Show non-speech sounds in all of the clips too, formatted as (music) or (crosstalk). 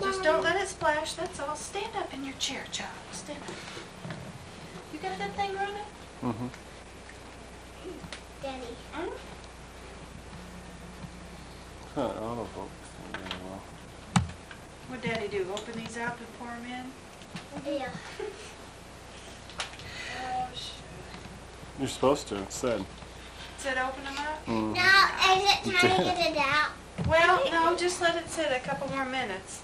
Just don't let it splash, that's all. Stand up in your chair, child. Stand up. You got that thing running? Mm-hmm. Daddy. Mm? Kind of autofocus. thing going on. What'd Daddy do? Open these up and pour them in? Yeah. (laughs) Oh, shit. You're supposed to. It said. Said open them up? Mm. Now, is it time to (laughs) get it out? Well, no, just let it sit a couple more minutes.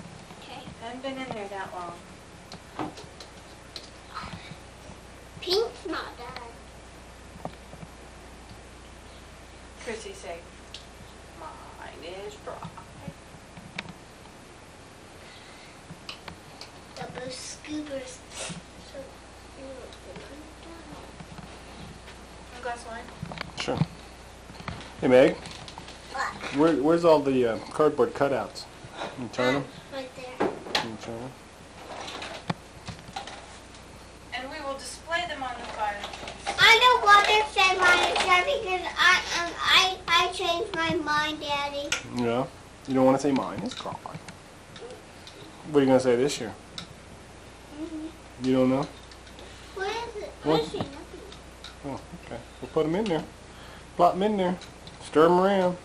Okay. Hadn't been in there that long. Pink's not done. Chrissy say, mine is dry. Double scoopers. So, you know, done. One glass of wine? Sure. Hey, Meg. What? Where, where's all the uh, cardboard cutouts? You turn them? Right there. You turn them? And we will display them on the fireplace. I don't want to say mine is done because I um I I changed my mind, Daddy. Yeah. You don't want to say mine is dry. What are you gonna say this year? You don't know? What is it? What? I see nothing. Oh, okay. We'll put them in there. Plop them in there. Stir them around.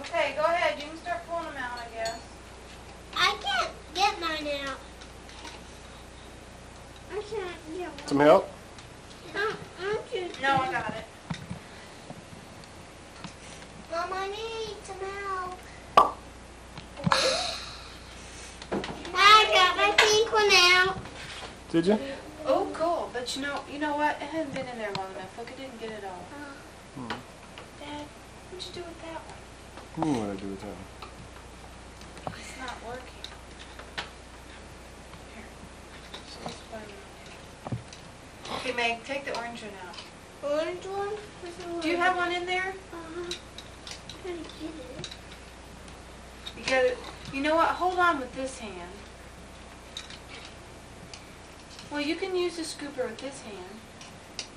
Okay, go ahead. You can start pulling them out, I guess. I can't get mine out. I can't get. Some help? I'm just- No, I got it. Mom, I need some help. I got my pink one out. Did you? Oh, cool. But you know, you know what? It hadn't been in there long enough. Look, it didn't get it all. Hmm. Dad, what'd you do with that one? You know what I do with that one. It's not working. Here. So let's put it in there. Okay, Meg, take the orange one out. Orange one? Do you have one in there? Uh-huh. I'm gonna get it. You got it. You know what? Hold on with this hand. Well, you can use the scooper with this hand.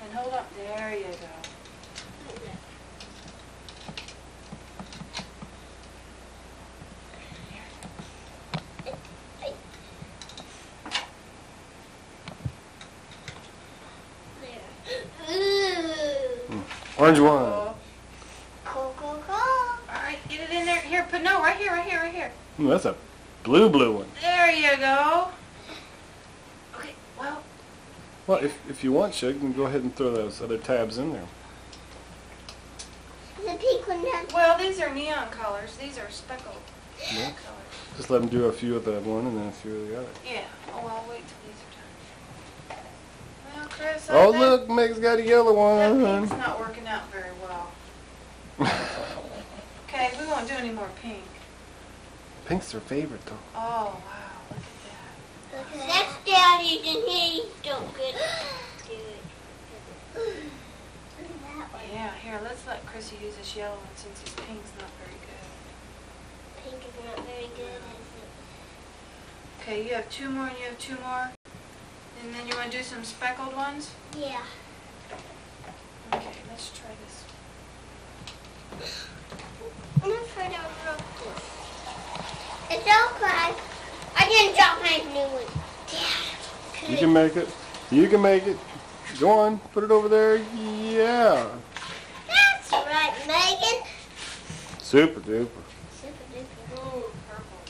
And hold on. There you go. There. Ooh. Orange one. Oh. Cool, cool, cool. All right, get it in there. Here, put no, right here, right here, right here. Ooh, that's a blue, blue one. There you go. Okay, well, Well, if, if you want, Shug, you can go ahead and throw those other tabs in there. The pink one done. well, these are neon colors. These are speckled Yeah. colors. Just let them do a few of the one and then a few of the other. Yeah. Oh, well, I'll wait till these are done. Well, Chris, Oh, think look, Meg's got a yellow that one. pink's not working out very well. (laughs) Okay, we won't do any more pink. Pink's her favorite, though. Oh, wow, look at that. That's Daddy's and he's don't get good. Do it. That one. Yeah, here, let's let Chrissy use this yellow one since his pink's not very good. Pink is not very good, is Okay, you have two more and you have two more. And then you want to do some speckled ones? Yeah. Okay, let's try this. I'm gonna try that real quick. It's okay. I didn't drop my new one. Dad. You can make it. You can make it. Go on, put it over there. Yeah. That's right, Megan. Super duper. Super duper. Ooh, purple.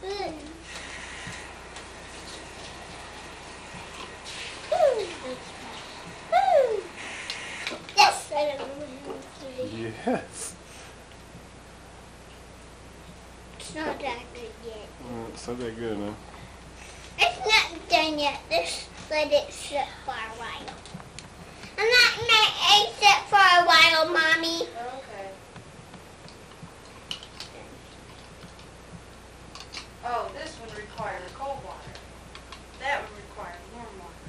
Good. Woo. Woo. Yes, I don't know what to do. Yes. It's not that good yet. Uh, It's not that good, huh? It's not done yet. Just let it sit for a while. I'm not gonna egg sit for a while, Mommy. Okay. Oh, this one require cold water. That would require warm water.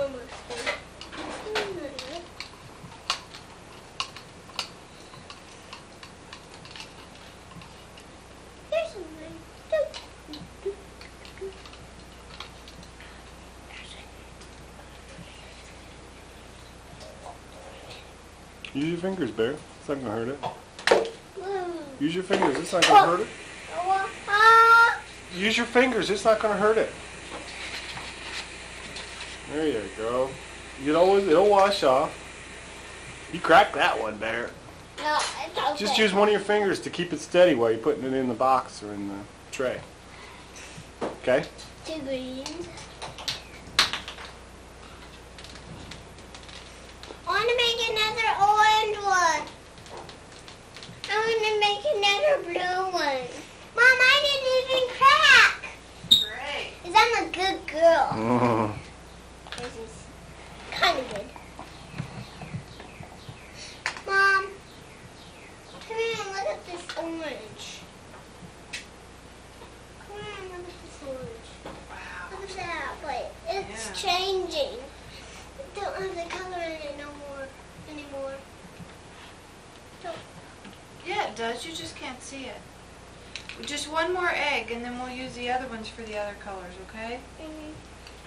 Almost Use your fingers, Bear. It's not gonna hurt it. Mm. Use your fingers. It's not gonna hurt it. Use your fingers. It's not gonna hurt it. There you go. You always it'll wash off. You cracked that one, Bear. No, it's okay. Just use one of your fingers to keep it steady while you're putting it in the box or in the tray. Okay? two greens. I want to make another orange one. I want to make another blue one. Mom, I didn't even crack. Great. Cause I'm a good girl. Mm. This is kind of good. Mom, come here and look at this orange. Come here and look at this orange. Wow. Look at that. Wait, it's Yeah. changing. It don't have the color in it no more anymore. Yeah, it does. You just can't see it. Just one more egg, and then we'll use the other ones for the other colors, okay? Mm,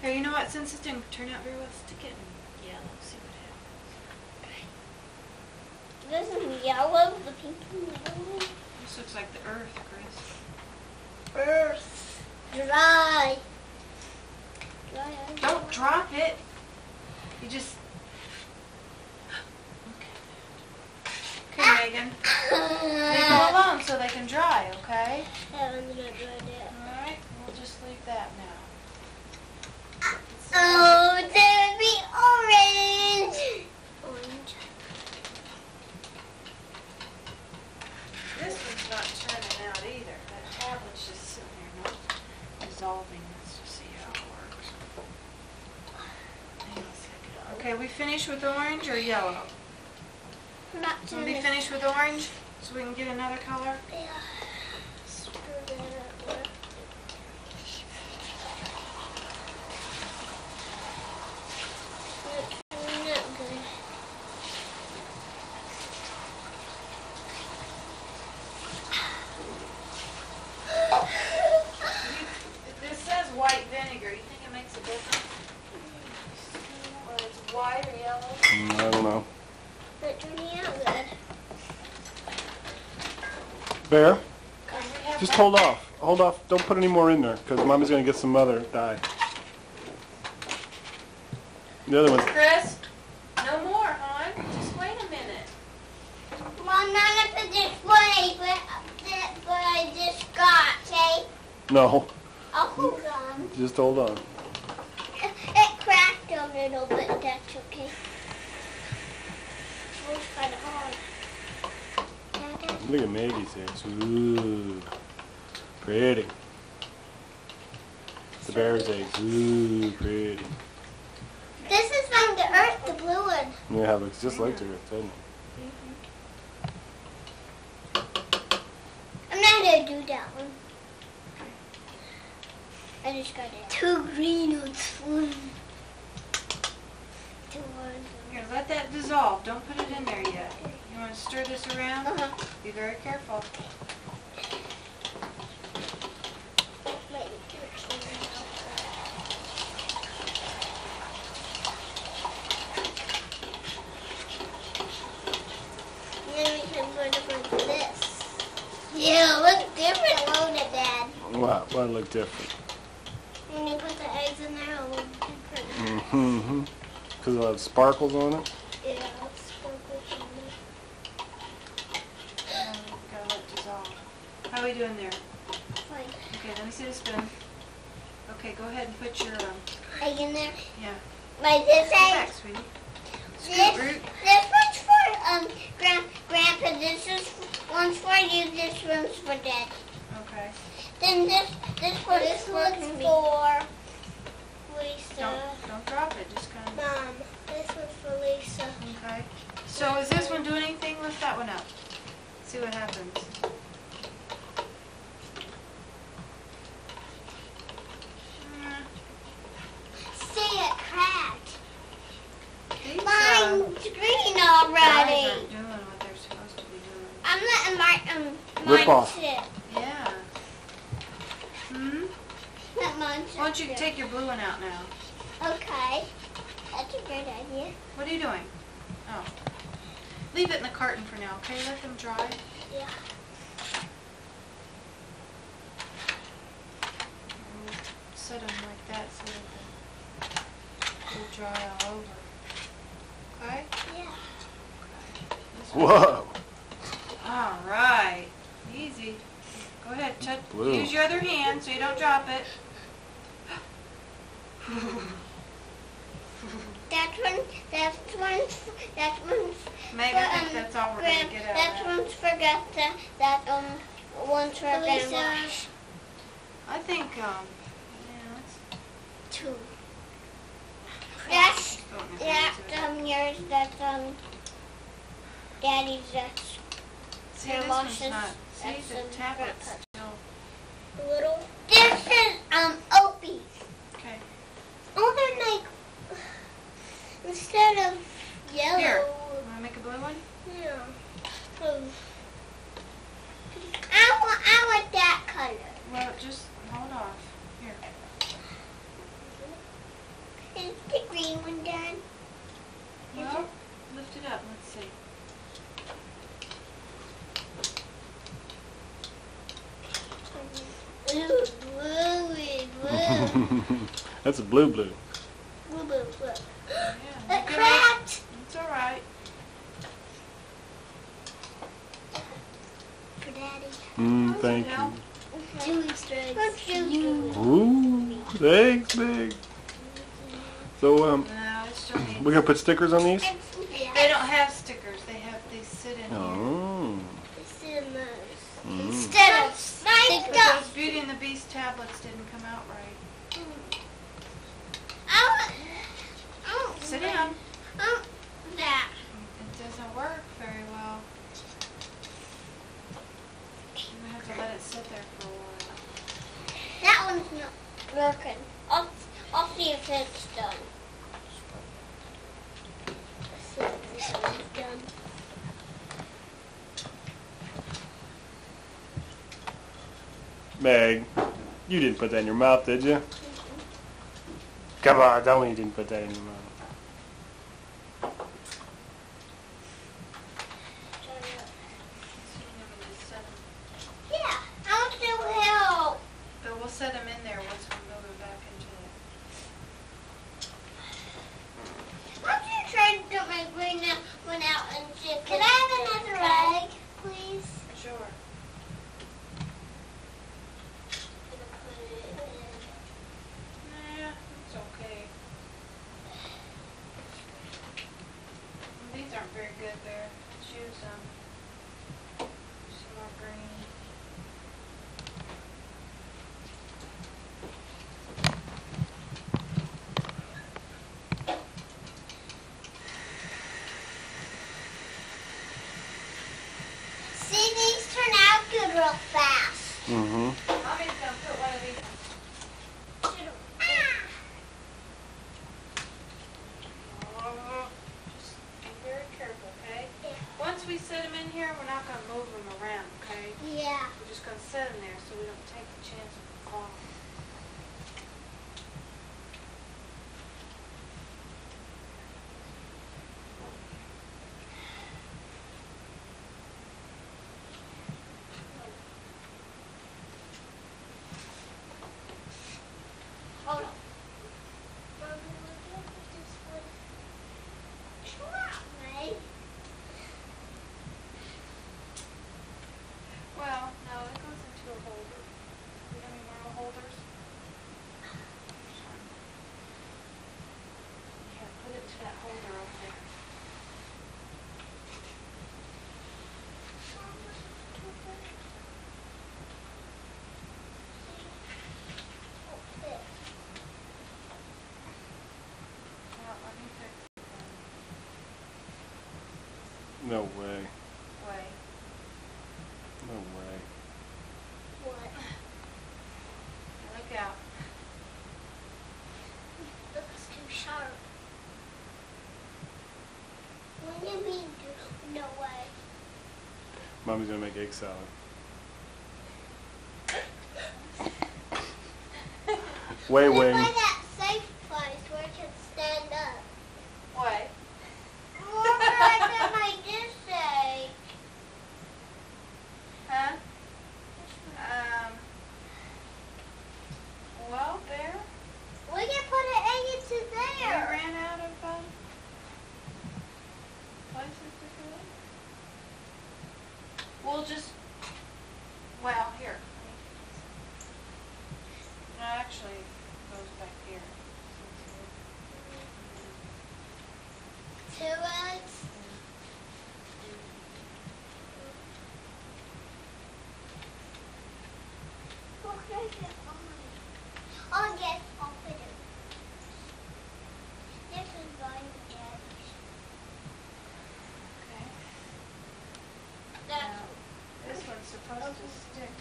Here, you know what? Since it didn't turn out very well, stick it in yellow. See what happens. This is yellow, the pink and yellow. This looks like the earth, Chris. Earth. Dry. Dry. Don't drop it. You just. Okay. Megan. Leave them alone so they can dry, okay? That one's not dried yet. Alright, we'll just leave that now. Oh, there would be orange. Orange. This one's not turning out either. That tablet's just sitting there not dissolving. Let's just see how it works. Hang on a second. Okay, we finished with orange or yellow? Not So we finished with orange so we can get another color? Yeah. Screw that up there. That's not good. This says white vinegar. You think it makes a difference? Whether it's white or yellow? Mm, I don't know. Not turning out good. Bear, 'Cause we have just hold off. Hold off. Don't put any more in there because Mommy's gonna get some other dye. The other one. Chris, no more, hon. Just wait a minute. Well, none of the display, but that what I just got, okay? no. I'll hold on. Just hold on. It, it cracked a little bit, that's okay. It was kind of hard. Da-da. Look at Maggie's eggs. Ooh, pretty. The bear's eggs. Ooh, pretty. This is from the earth, the blue one. Yeah, it looks just like the earth, doesn't it? I'm not gonna do that one. I just got it. Two green ones. One. Two ones. Here, let that dissolve. Don't put it in there yet. You want to stir this around? Uh-huh. Be very careful. Then we can put it like this. Yeah, look different. Hello to Dad. What? What look different? When you put the eggs in there, it'll look different. Mm-hmm. Because it'll have sparkles on it. Yeah, sprinkles on it. Um, Gotta let it dissolve. How are we doing there? Fine. Okay, let me see the spoon. Okay, go ahead and put your, um, Egg in there. yeah. Like this Come egg. back, sweetie. This, root. this one's for um grand, grandpa. This is one's for you. This one's for dad. Okay. Then this this one this one's for Lisa. Don't, don't drop it, just kind of, Mom, this one's for Lisa. okay. So is this one doing anything? Lift that one up. See what happens. Mm, See it cracked. these, Mine's green guys already. aren't doing what they're supposed to be doing. I'm letting my um Rip off. sit. Yeah. Hmm? Let mine sit. Why don't you there. take your blue one out now? Okay, that's a great idea. What are you doing? Oh. Leave it in the carton for now, okay? Let them dry. Yeah. Set them like that so that they- they'll dry all over. Okay? Yeah. This Whoa. All right. Easy. Go ahead, touch. Blue. Use your other hand so you don't drop it. That's one. That's one. That's one. Maybe I think that's all we're gonna get out That's of that. one's for Greta. That um, one's for Grandma. I think, um, yeah, let's. Two. That's don't know if that's we need to- um yours. That's um. Daddy's. That's See, your this one's not, see, the in tablet's still, little. This is um Opie. okay. Oh, they're like instead of yellow. Here. Wanna make a blue one? Yeah. Oh. I want. I want that color. Well, just hold off. Here. Is the green one done? Well, lift it up, let's see. Ooh, bluey, blue, That's a blue blue. blue, blue, blue. Yeah. It you can make- cracked. It's all right. For Daddy. Mm, thank you. Two Easter eggs. Ooh, thanks, big. So, um, No, it still needs. we gonna put stickers on these? They don't have stickers. They have, they sit in here. Oh. Mm. Instead of But stickers. those Beauty and the Beast tablets didn't come out right. I want. I want Sit that. down. I want that. It doesn't work very well. You have to let it sit there for a while. That one's not working. I'll, I'll see if it's done. Let's see if this one's done. Meg, you didn't put that in your mouth, did you? Come on, tell me you didn't put that in your mouth. No way. Wait. No way. What? Look out. Looks too sharp. What do you mean, no way? Mommy's gonna make egg salad. (laughs) Way, way. by that safe place where it can stand up? What? Where I put my dishes. places to put it? We'll just, well, here. No, actually, it goes back here. Two eggs. What can I get on? Oh yes, I'll put it. This is going to get. Okay. That's Now, This one's supposed to stick,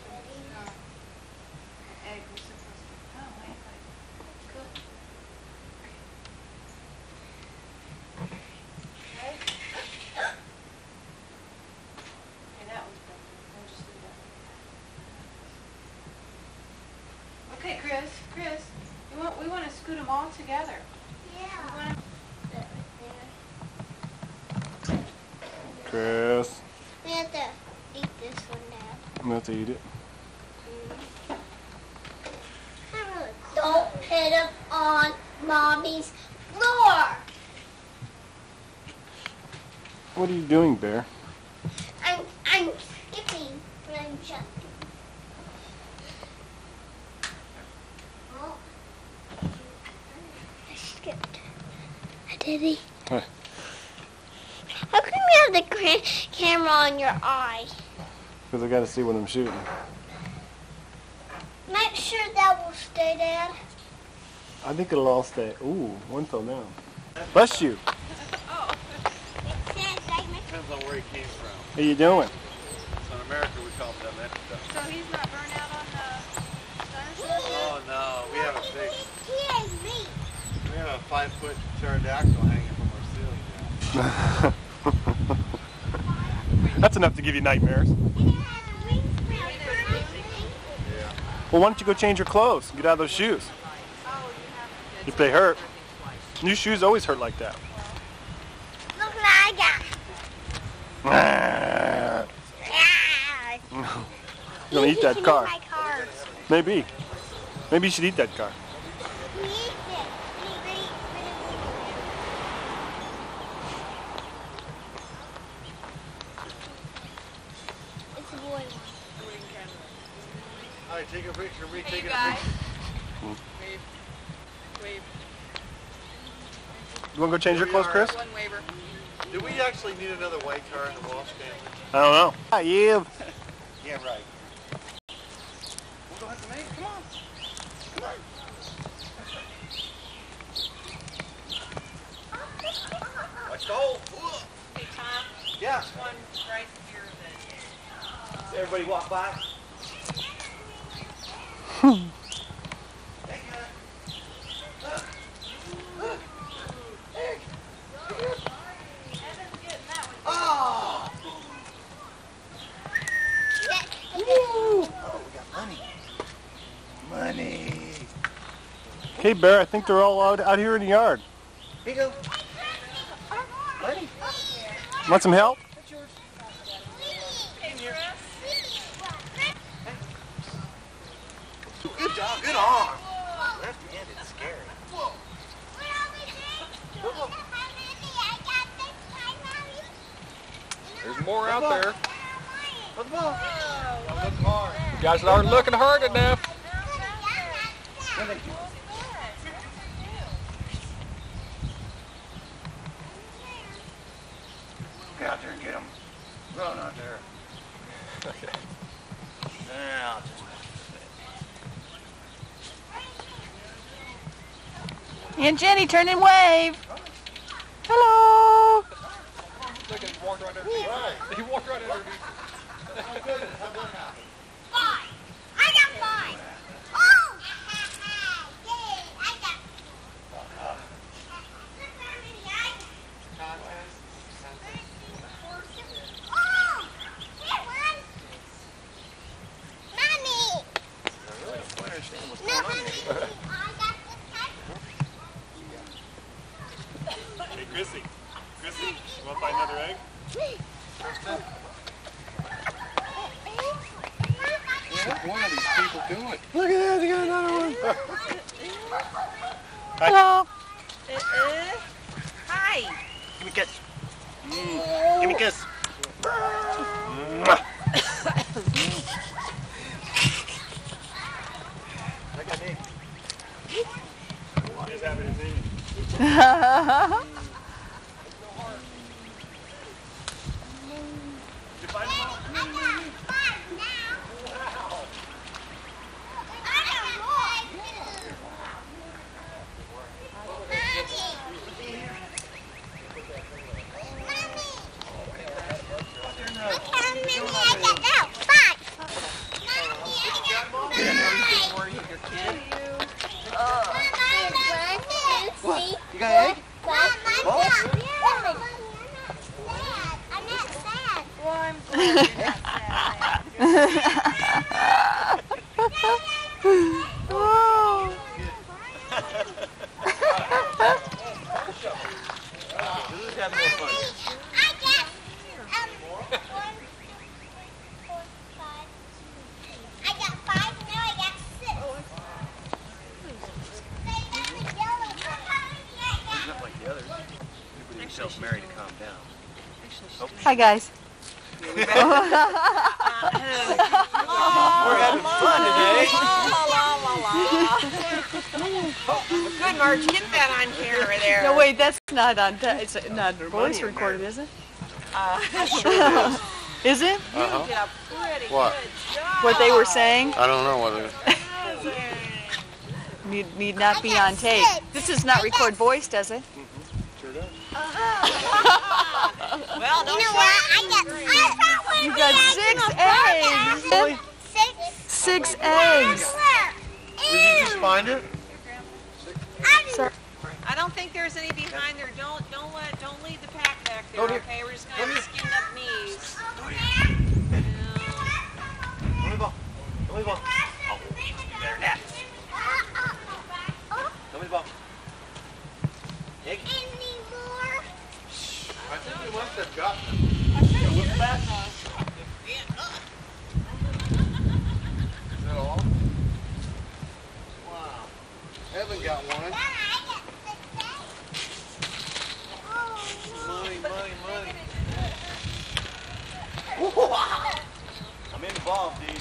egg was supposed to, oh, wait, wait. Good. Okay. Okay, that one's broken. We'll just leave that like. Okay, Chris, Chris, you want, we want to scoot them all together. We yeah. wanna- That right there. Chris, We have to eat this one now. I'm gonna have to eat it. Don't hit him on mommy's floor. What are you doing, Bear? I'm I'm skipping, but I'm jumping. Oh. I skipped. I did he? Hey. How come you have the cra- camera on your eye? Because I gotta see what I'm shooting. Make sure that will stay Dad. I think it'll all stay. Ooh, one fell down. Bless you. Oh. Depends on where he came from. How you doing? So in America, we call them Mexico. So he's not burned out on the stars? Oh no, we have a big, He is me. we have a five foot pterodactyl hanging from our ceiling now. (laughs) That's enough to give you nightmares. Yeah. Well, why don't you go change your clothes? Get out of those shoes. If they hurt. New shoes always hurt like that. Look what I got. (laughs) You're Ah. gonna eat that (laughs) can car. my cars. Maybe. Maybe you should eat that car. We eat it. We eat it. It's a boy one. All right, take a picture of me Hey, taking you a guys. picture. Wave. Wave. You wanna go change your clothes, Chris? One waiver. Do we actually need another white car in the Walsh family? I don't know. Hi, Eve. Yeah, right. We'll go ahead and make it. Come on. Come on. Watch the hole. Ugh. Hey, Tom, Yeah. one right here that. Everybody walk by. Evan's getting that one. Oh! Yeah. Oh, we got money. Money. Okay, Bear, I think they're all out, out here in the yard. Here you go. Money. Want some help? Good job. Good arm. Left-handed, scary. There's more out there. Put the ball. Don't look hard. You guys aren't looking hard enough. Get out there and get him. Run out there. Okay. Now, just And Jenny, turn and wave. Hello. Look at him walk right underneath. right. He walked right underneath. Hi guys. We're having fun today. Good, Marge, get that on camera there. No wait, that's not on. ta- It's not voice recorded, is it? Uh, Is it? Uh-huh. did a pretty What? good job. What they were saying I don't know whether. need, need not be on tape. This does not record voice, does it? Sure does. Well, You don't know show what? I got. I found You got egg. six eggs. Six. Six eggs. Did you just find it? I'm I don't think there's any behind there. Don't don't let don't leave the pack back there. Don't here. Okay, we're just gonna have skinned up knees. Let me ball. Let me ball. Oh, there, that. Let me ball. Egg. Any more? I think we must have gotten them. Is that all? Wow. Evan got one. Money, money, money. (laughs) I'm in the ball, dude.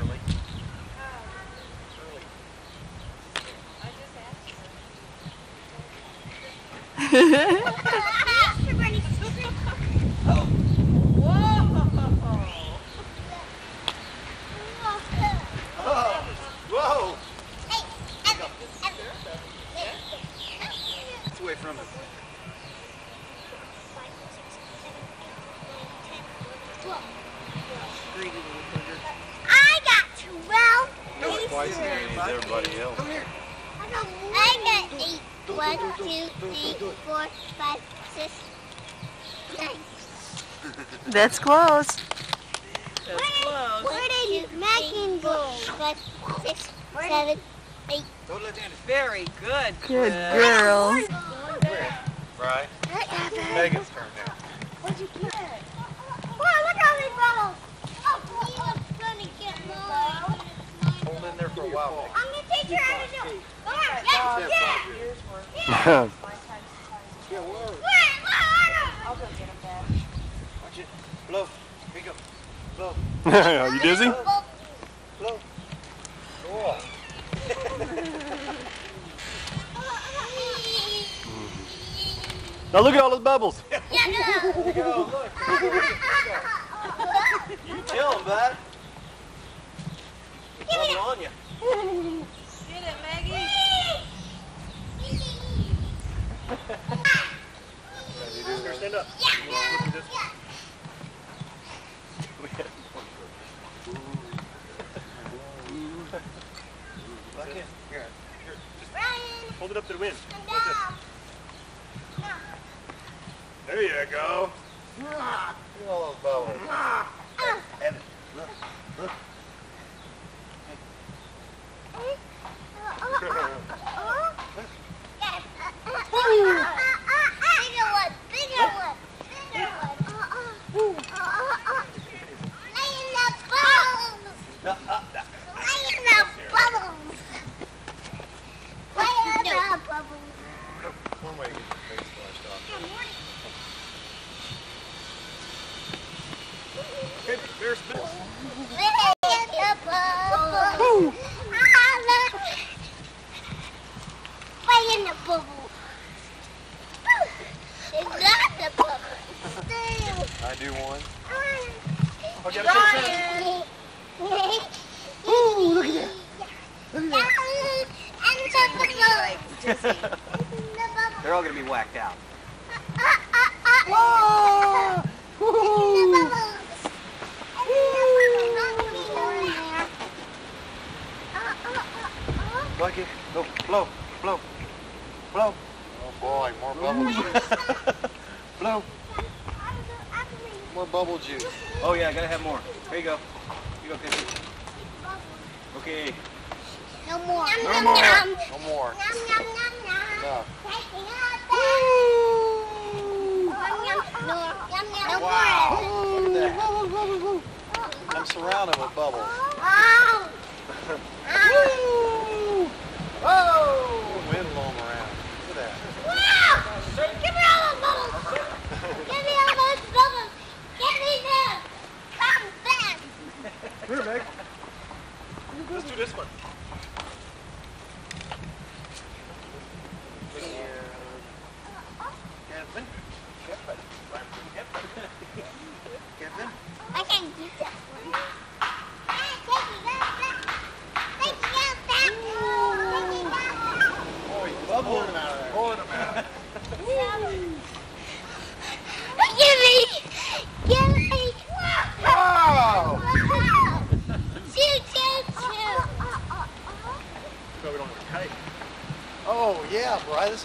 Early. Early. Oh, (laughs) (laughs) whoa! It's away from it. I got twelve. Twice as many as everybody else. I got eight. One, two, three, four, five, six, nine. That's close. That's close. Where did Megan go? Five, six, seven, eight. Don't let Andy. Very good. Good Chris. girl. Right? Megan's turn now. What'd you get? Wow, look at all these bubbles. Oh, he was gonna get mine. Hold in there for a while, I'm gonna teach her how to do it. Come on, Megan. yeah, yeah. Yeah, whoa. Where? Where? I'll go get them back. Watch it. Blow. Here you go. Blow. Are you dizzy?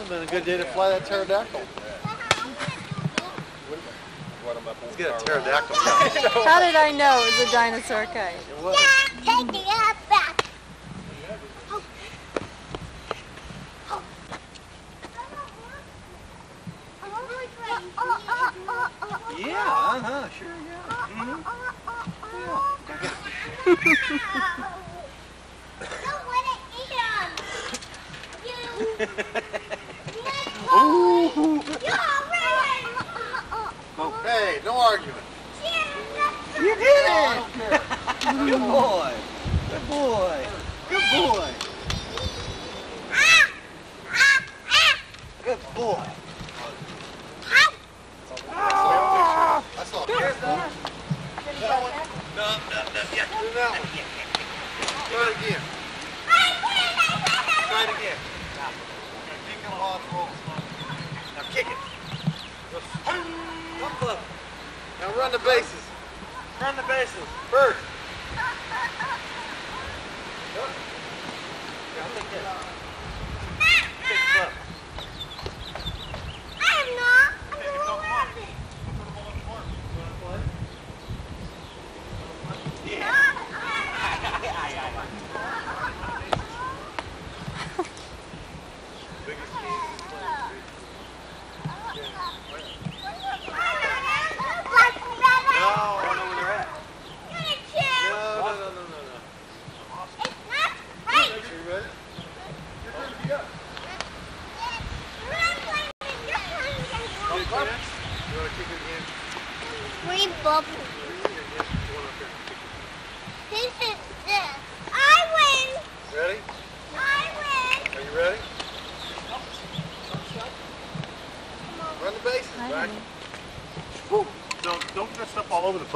have been a good day to fly that pterodactyl. Let's get a pterodactyl. How did I know it was a dinosaur kite?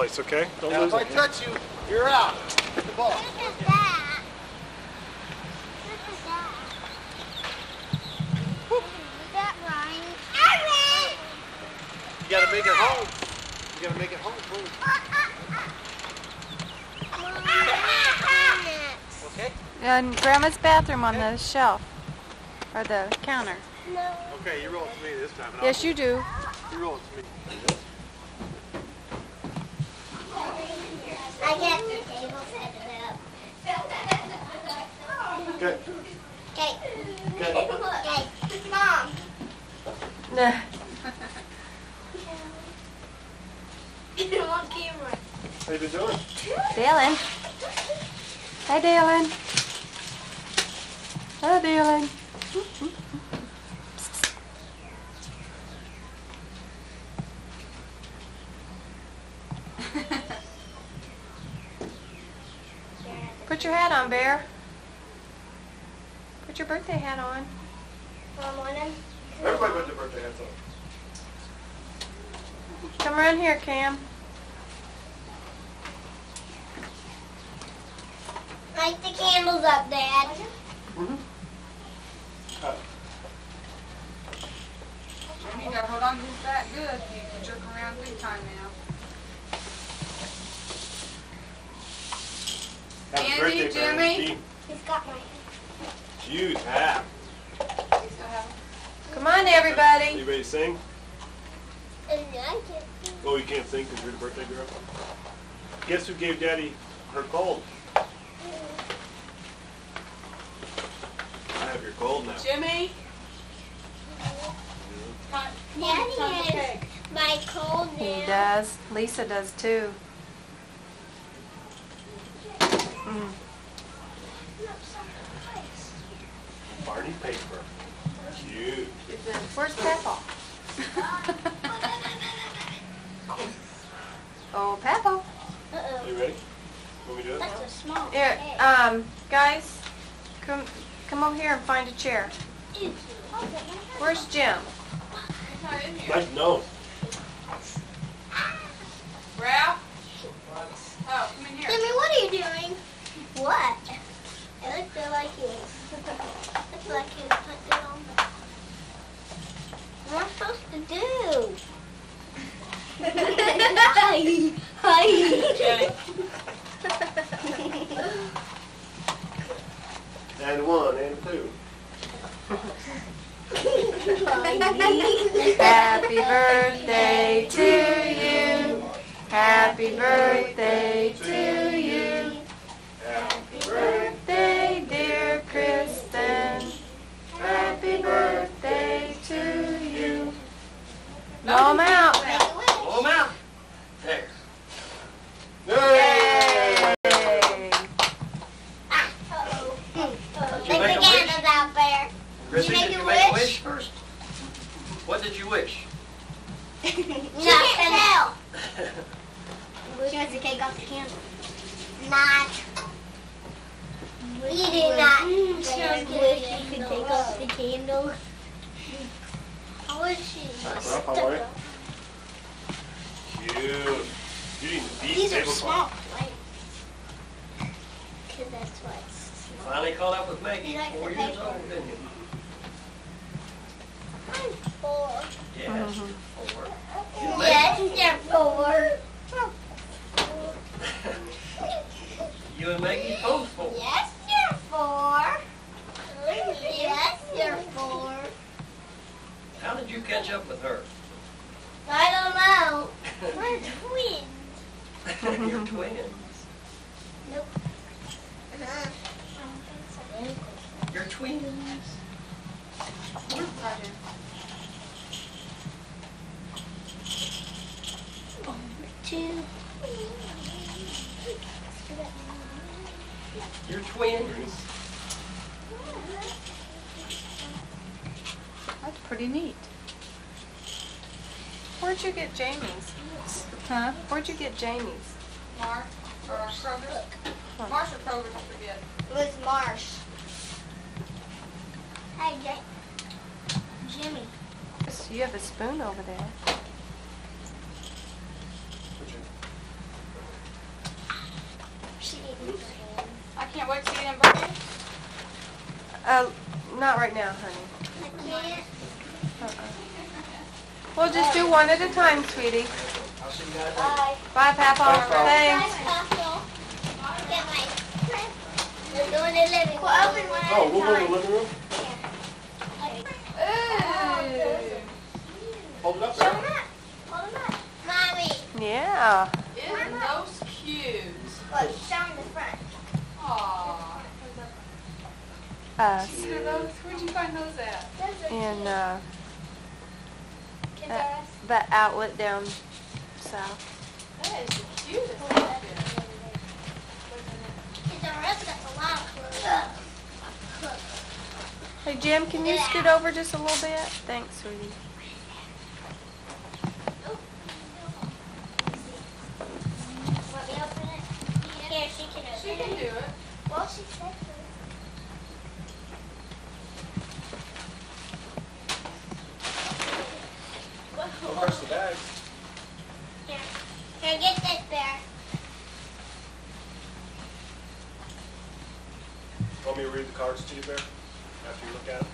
place, okay? Don't now lose if it. If I touch you, you're out. The ball. Aaron! You gotta make it home. You gotta make it home, please. Okay. And Grandma's bathroom on okay. the shelf, or the counter. No. Okay, you roll it to me this time. yes, you do. Sing? and I can't see. Oh, you can't sing because you're the birthday girl? Guess who gave Daddy her cold? I have your cold now. Jimmy? Daddy has my cold now. He does. Lisa does too. Mm. Barney paper. Cute. Where's Peppa? Oh, Peppa. Uh-oh. You ready? Want me to do it? That's a small Here, um, guys, come, come over here and find a chair. Where's Jim? He's not in here. Nice. Ralph? Oh, come in here. Jimmy, what are you doing? What? It looks just like you. (laughs) Looks like you put it on. What am I supposed to do? Hi. Hi. And one, and two. Happy birthday to you. Happy birthday to you. Happy birthday, dear Kristin. Happy birthday to you. Blow 'em out. Blow 'em out. There. Yay! Uh-oh. Did you Take make a wish? out there. Chrissy, make did a you make a wish? wish first? What did you wish? (laughs) Nothing. tell. She wants to take off the candle. Not. You did not. She wish you could take off the candle. How is was she? Ralph, how are you? Cute. You need a These are small, right? Because that's what. You finally caught up with Maggie, like four years paper? old, didn't you? I'm four. Yes, uh-huh. four. You Yes, you're four. You and Maggie both four. Yes, you're four. Yes, you're four. How did you catch up with her? I don't know. (laughs) We're twins. You're twins. Uh-huh. You're twins. Two. You're twins. That's pretty neat. Where'd you get Jamie's? Huh? Where'd you get Jamie's? Marsh, or Kroger. Marsh or Kroger, don't forget. It was Marsh. Hey, J- Jimmy. You have a spoon over there. She didn't I can't wait to see them birthday. Uh, not right now, honey. I can't. We'll just do one at a time, sweetie. I'll see you guys later. Bye. Bye, Papa. Thanks. Get my. We're going to living room. We'll open one Oh, we'll go in the living room? Hold it up Show there. up. Hold them up. Mommy. Yeah. Isn't those cute? Look, show them the front. Aw. Uh, those? Where'd you find those at? Those in uh, Kids uh, R Us. that outlet down south. That is the cutest Hold it up. outfit. Kids R Us got a lot of clothes. Hey, Jim, can you scoot over just a little bit? Thanks, sweetie. Want me open it? Here, she can open She it. can do it. she said Don't crush the bags. Here. Here, get this bear. Want me to read the cards to you, Bear? After you look at them?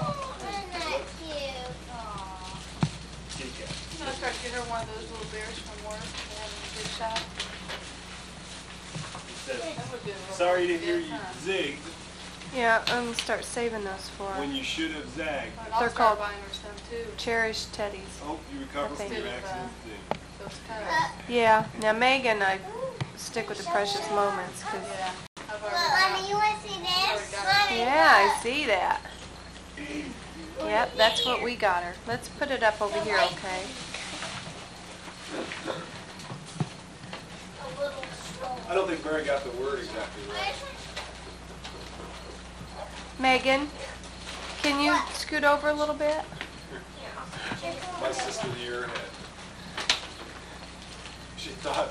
Oh, isn't that cute? Kitty cat. I'm gonna start get her one of those little bears from work, and have good shot. It says, That would be a little Sorry to hear you huh? zigged Yeah, I'm gonna start saving those for when you should have zagged. But I'll They're start called- buying her some too, Cherished teddies. Hope you recover from Okay. your accident. uh, those cups. Yeah. Now Megan, I stick with the precious moments 'cause Yeah. I've Look, already Mommy, you want to see this? Mommy, yeah, I see that. Yep, that's what we got her. Let's put it up over here, okay? A little stroller. I don't think Barry got the word exactly right. Megan, can you scoot over a little bit? My sister the year ahead. She thought,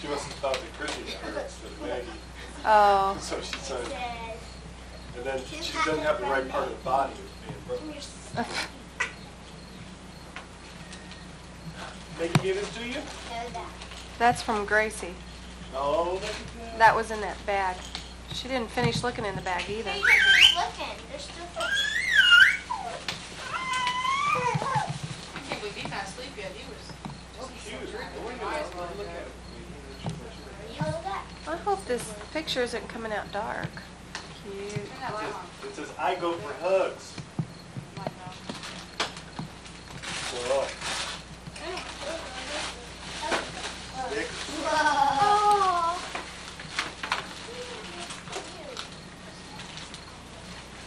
she must have thought that Chrissy got her instead of Maggie. Oh, So she said, and then she doesn't have the right part of the body of being broke. Maggie gave this to you? know that. that's from Gracie. Oh, look at that. That was in that bag. She didn't finish looking in the bag either. Hey, you can keep looking. There's still I can't believe he's not asleep yet, he was. Cute. I wouldn't even know. Look at it. You know that? I hope this picture isn't coming out dark. Cute. Turn that. It says, I go for hugs. Light on. Whoa. Dick. Oh. Cute. Where's mom at?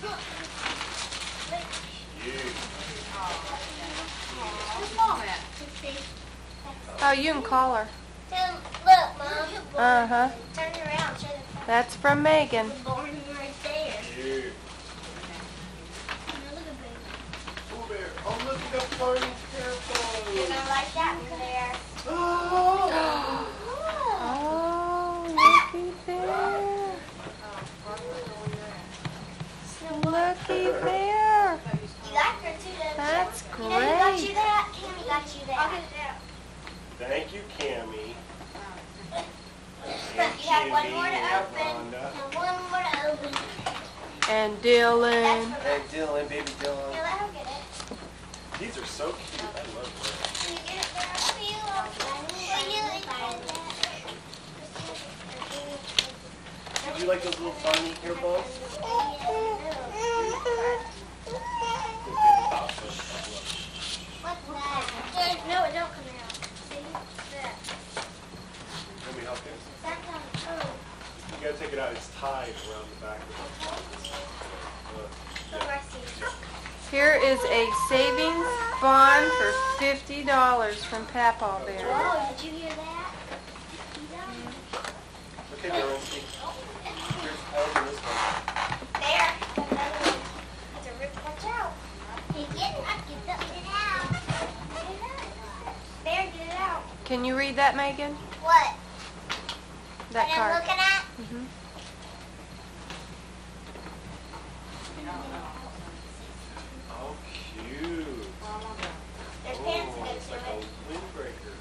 Oh, you can call her. Look, Mom. Uh-huh. Turn around. That's from Megan. barn right there. Cute. Look at baby. Oh. Look at the party You're careful. gonna like that one there. Oh. Oh, looky there. Looky there. You like her too, don't you? That's You know got you great. that? Cammy got you that. I'll get it out. Thank you, Cammy. You have one more to And open. And one more to open. And Dylan. And Dylan, baby Here, Dylan. let her get it. These are so cute. I love them. Can you get it for you? For you, it's Did you like those little funny hair you. That's on, You gotta take it out. It's tied around the back of it. So I see. Here is a savings bond for fifty dollars from Papa Bear. Oh, did you hear that? Okay, Dylan. Here's all this one. There. Another one. That's a rip. Watch out. He's getting up. Get the- get it out. Get it out. There, get it out. Can you read that, Megan? What? That what I'm card. looking at? Mhm. Oh, cute. There's Oh, pants to it's like a it. windbreaker.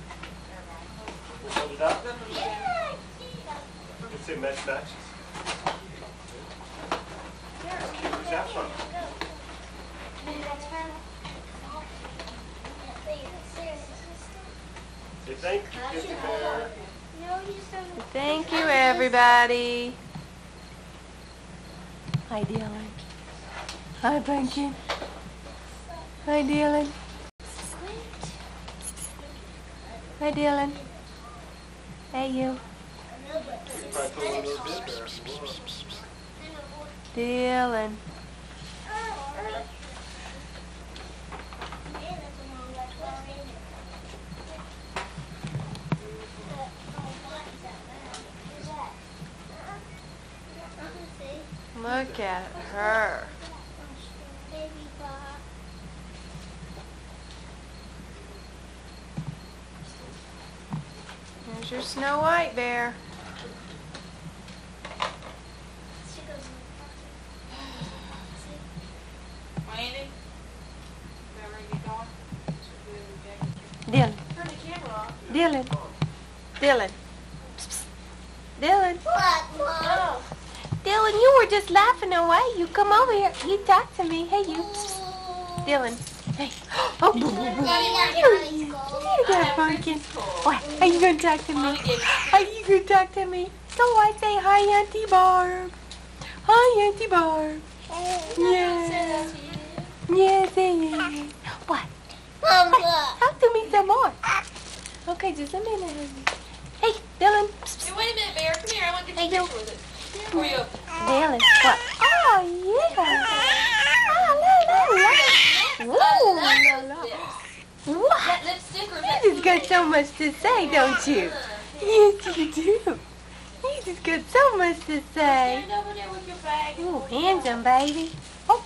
Hold it up. Yeah. It's a match matches. Where's that from? That's from. Say thank you, Kissy you. Thank you, everybody. Hi, Dylan. Hi, Pumpkin. Hi, Dylan. Hi, Dylan. Hey, you. You probably put one of those in there. Whoa. Dylan. Look at her. There's your Snow White bear. Dylan, Turn the camera off. Dylan, Dylan. Dylan, What, Mom? Dylan, you were just laughing away. You come over here. You talk to me. Hey, you. Dylan. Hey. (gasps) Oh, boo, boo, You got pumpkin. What? Are you gonna talk to me? Are you gonna talk to me? So I say hi, Auntie Barb. Hi, Auntie Barb. Yeah. Yes, it is. What? Mom, Hey, look. talk to me some more. Okay, just a minute. Hey, Dylan. Hey, wait a minute, Bear. Come here. I want to get a picture with it. Before you What? Oh, yeah. Oh, la, la, la. Ooh. What? That lipstick or You just got so much to say, don't you? Yes, you do. You just got so much to say. Stand over there with your bag. Ooh, handsome, baby. Oh,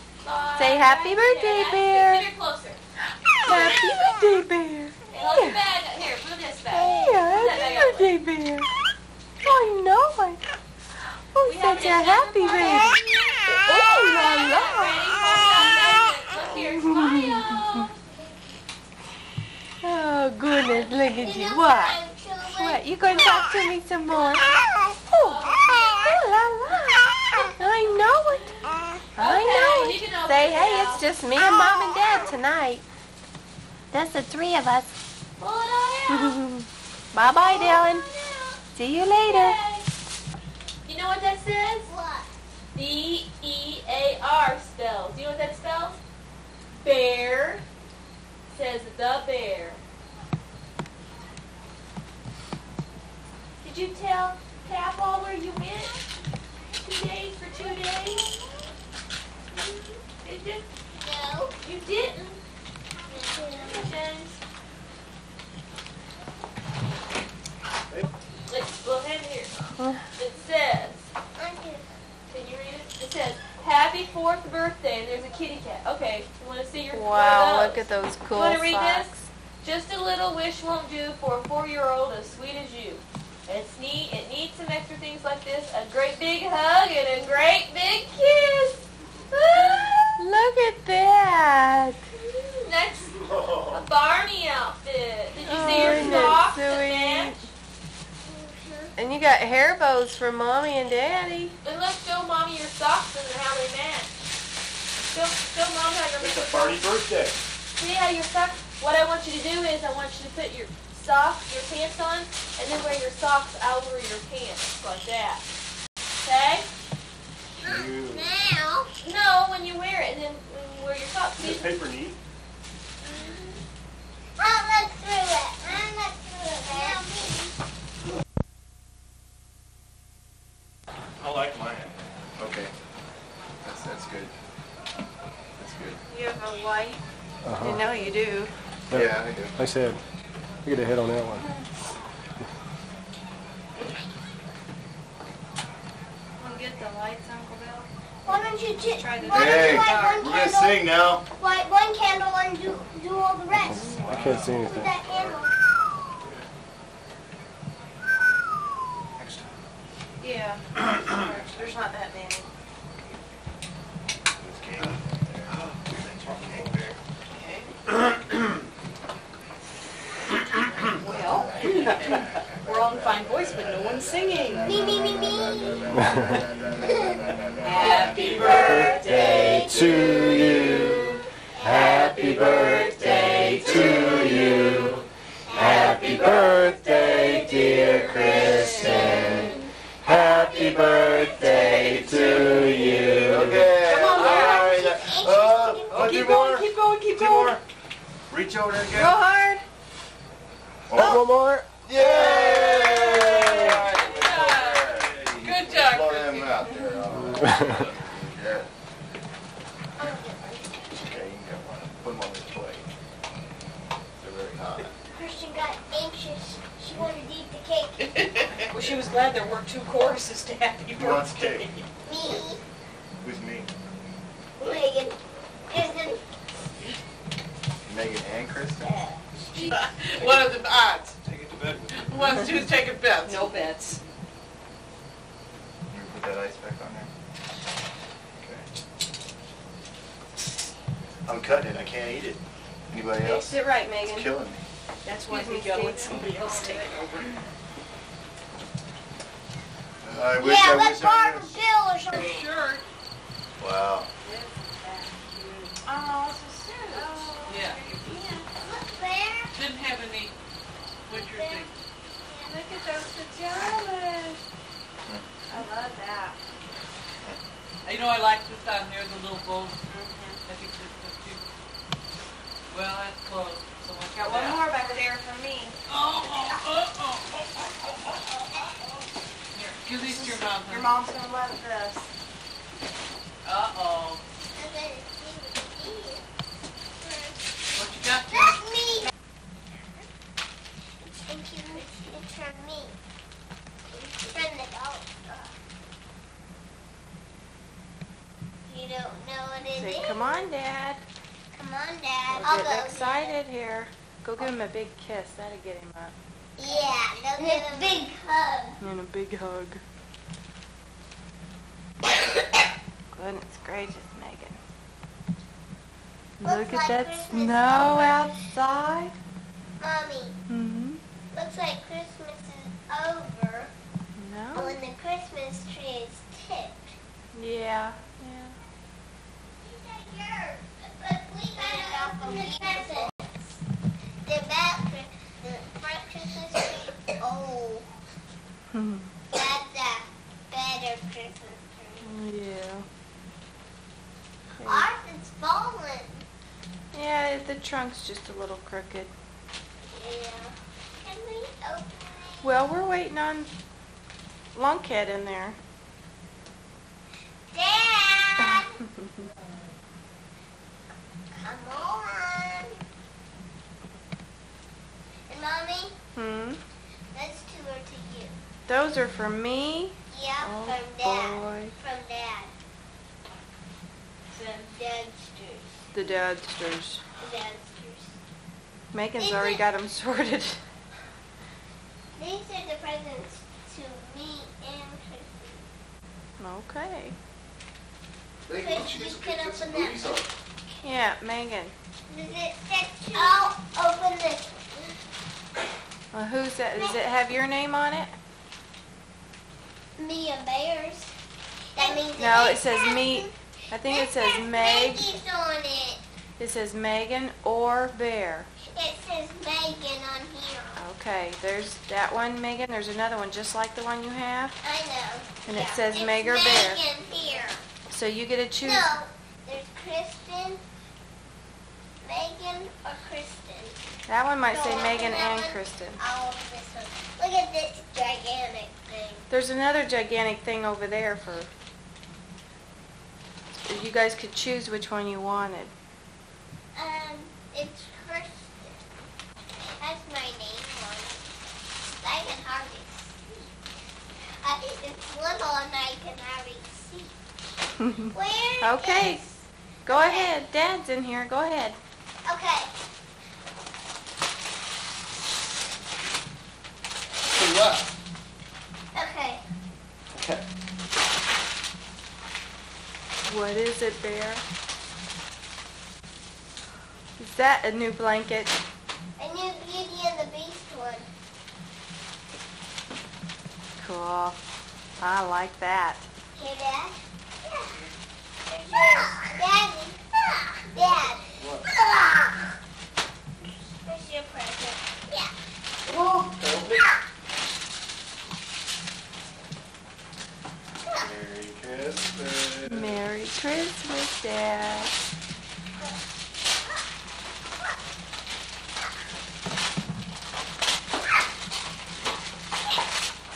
Say happy birthday, there. That's it. Bear. Come here closer. happy birthday, bear. Here, put this bag. Yeah, happy birthday, bear. I know it. Oh, We such a happy baby. Oh, la la. Look here. Smile. Oh, goodness, look at you. What? What? You gonna talk to me some more? Oh, oh la la. I know it. I know it. you can open Say, hey, it's just me and mom and dad tonight. That's the three of us. Pull it on (laughs) out. bye bye, Dylan. See you later. Okay. You know what says? What? B E A R spells. Do you know what that spells? Bear. Says the bear. Did you tell Papaw where you went? Two days for two days? Did you? No. You didn't. James. Let's go ahead here. It says, can you read it? It says, Happy fourth birthday, and there's a kitty cat. Okay, you want to see your Wow, look at those cool Want to read socks. this? Just a little wish won't do for a four-year-old as sweet as you. It's neat. It needs some extra things like this: a great big hug and a great big kiss. Ah! Look at that. Next, a Barney outfit. Did you Oh, see your socks match? And you got hair bows for mommy and daddy. And let's show mommy your socks and how they match. Show, show mom how your It's a party birthday. See how your socks, what I want you to do is I want you to put your socks, your pants on, and then wear your socks over your pants, like that. Okay? You. Now. No, when you wear it, and then when you wear your socks. Is See? the paper neat? Mm-hmm. I'll look through it. I'll look through it. Now me. I like mine. Okay. That's, that's good. That's good. You have a white? Uh-huh. You know you do. Yeah, I do. I said, I get a hit on that one. Wanna get the lights, Uncle Bill? Why don't you ju- Try this. why don't Hey, you light one we're gonna candle? sing now. Light one candle and do do all the rest. I can't see With anything. that candle. Next time. Yeah. There's not that many. This game. Thanks for being there. Well, we're on fine voice, but no one's singing. Me me me me. Happy birthday to you. Happy birthday to you. Happy birthday, dear Kristin. Happy birthday to you. Okay. Come on, all Bear. right. Uh, oh, Keep going, more. keep going, keep Two going. more. Reach over there Go again. hard. Oh, one more. Yay! Good job, Blow Christy. them out there. Oh. (laughs) Okay, you can one. Put them on this plate. They're very hot. Christian got anxious. She wanted to eat the cake. (laughs) Well, she was glad there weren't two choruses to happy Who wants birthday. cake? (laughs) Me, Who's me? Megan, Kristin. Megan and Kristin? (laughs) One of the odds. Take it to bed with you. Who wants to do is take a bet? No bets. You put that ice back on there? Okay. I'm cutting it, I can't eat it. Anybody else? Fix it right, It's Megan. killing me. That's why we go let somebody else take it over. I wish Yeah, I let wish I Barbara knew. Bill or something. Sure. Wow. Oh, so soon. Yeah. Look there. Didn't have any winter thing. Look at those pajamas. I love that. You know, I like this down here, the little bows. Mm-hmm. I think that's so cute. Well, that's close. So I Got one more back there for me. Oh, oh, oh, oh, oh, oh, oh, oh. Here, give these to your mom. Your mom's gonna love this. Uh-oh. I'm gonna see what it is first. What you got? That's me. Thank you. It's from me. It's from the dog. You don't know what it Say, is? come on, Dad. Come on, Dad. We're I'll go. getting excited here. Go give him a big kiss. That'll get him up. Yeah, go give a big hug. And a big hug. Goodness gracious, Megan. Looks Look at like that Christmas snow over. outside. Mommy, hmm looks like Christmas is over No? when the Christmas tree is tipped. Yeah. Yeah. But we got off of the back, the front Christmas tree. Oh, Hmm. that's a better Christmas tree. yeah. Okay. Ours is fallen. Yeah, the trunk's just a little crooked. Yeah. Can we open it? Well, we're waiting on Lunkhead in there. Dad, (laughs) come on. And mommy, hmm. those two are to you. Those are for me. Yeah, Oh, from dad. boy. From dad. From Dadsters. The Dadsters. The Dadsters. Megan's already got them sorted. (laughs) These are the presents to me and Chrissy. Okay. Megan, why don't you get some pictures of booties on? Yeah, Megan. Does it say I'll open this. Uh, well, who's that? Does it have your name on it? Mia Bears. That means No, it says me. I think it says Meg. Maggie's on it. It says Megan or Bear. It says Megan on here. Okay, there's that one, Megan. There's another one just like the one you have. I know. And it Yeah. says it's Meg or Bear. Megan here. So you get to choose. No, there's Kristin, Megan, or Kristin. That one might say Megan and? Kristin. I'll open this one. Look at this gigantic thing. There's another gigantic thing over there for. You guys could choose which one you wanted. Um, it's Kristin. That's my name on it. I can hardly see. Uh, it's little and I can hardly see. (laughs) Where Okay. is- Go ahead. Dad's in here. Go ahead. Okay. Who left? Okay. Okay. What is it, Bear? Is that a new blanket? A new Beauty and the Beast one. Cool. I like that. Hear that? Yeah. There's. Daddy. Dad. Where's your present? Yeah. Merry Christmas. Merry Christmas, Dad.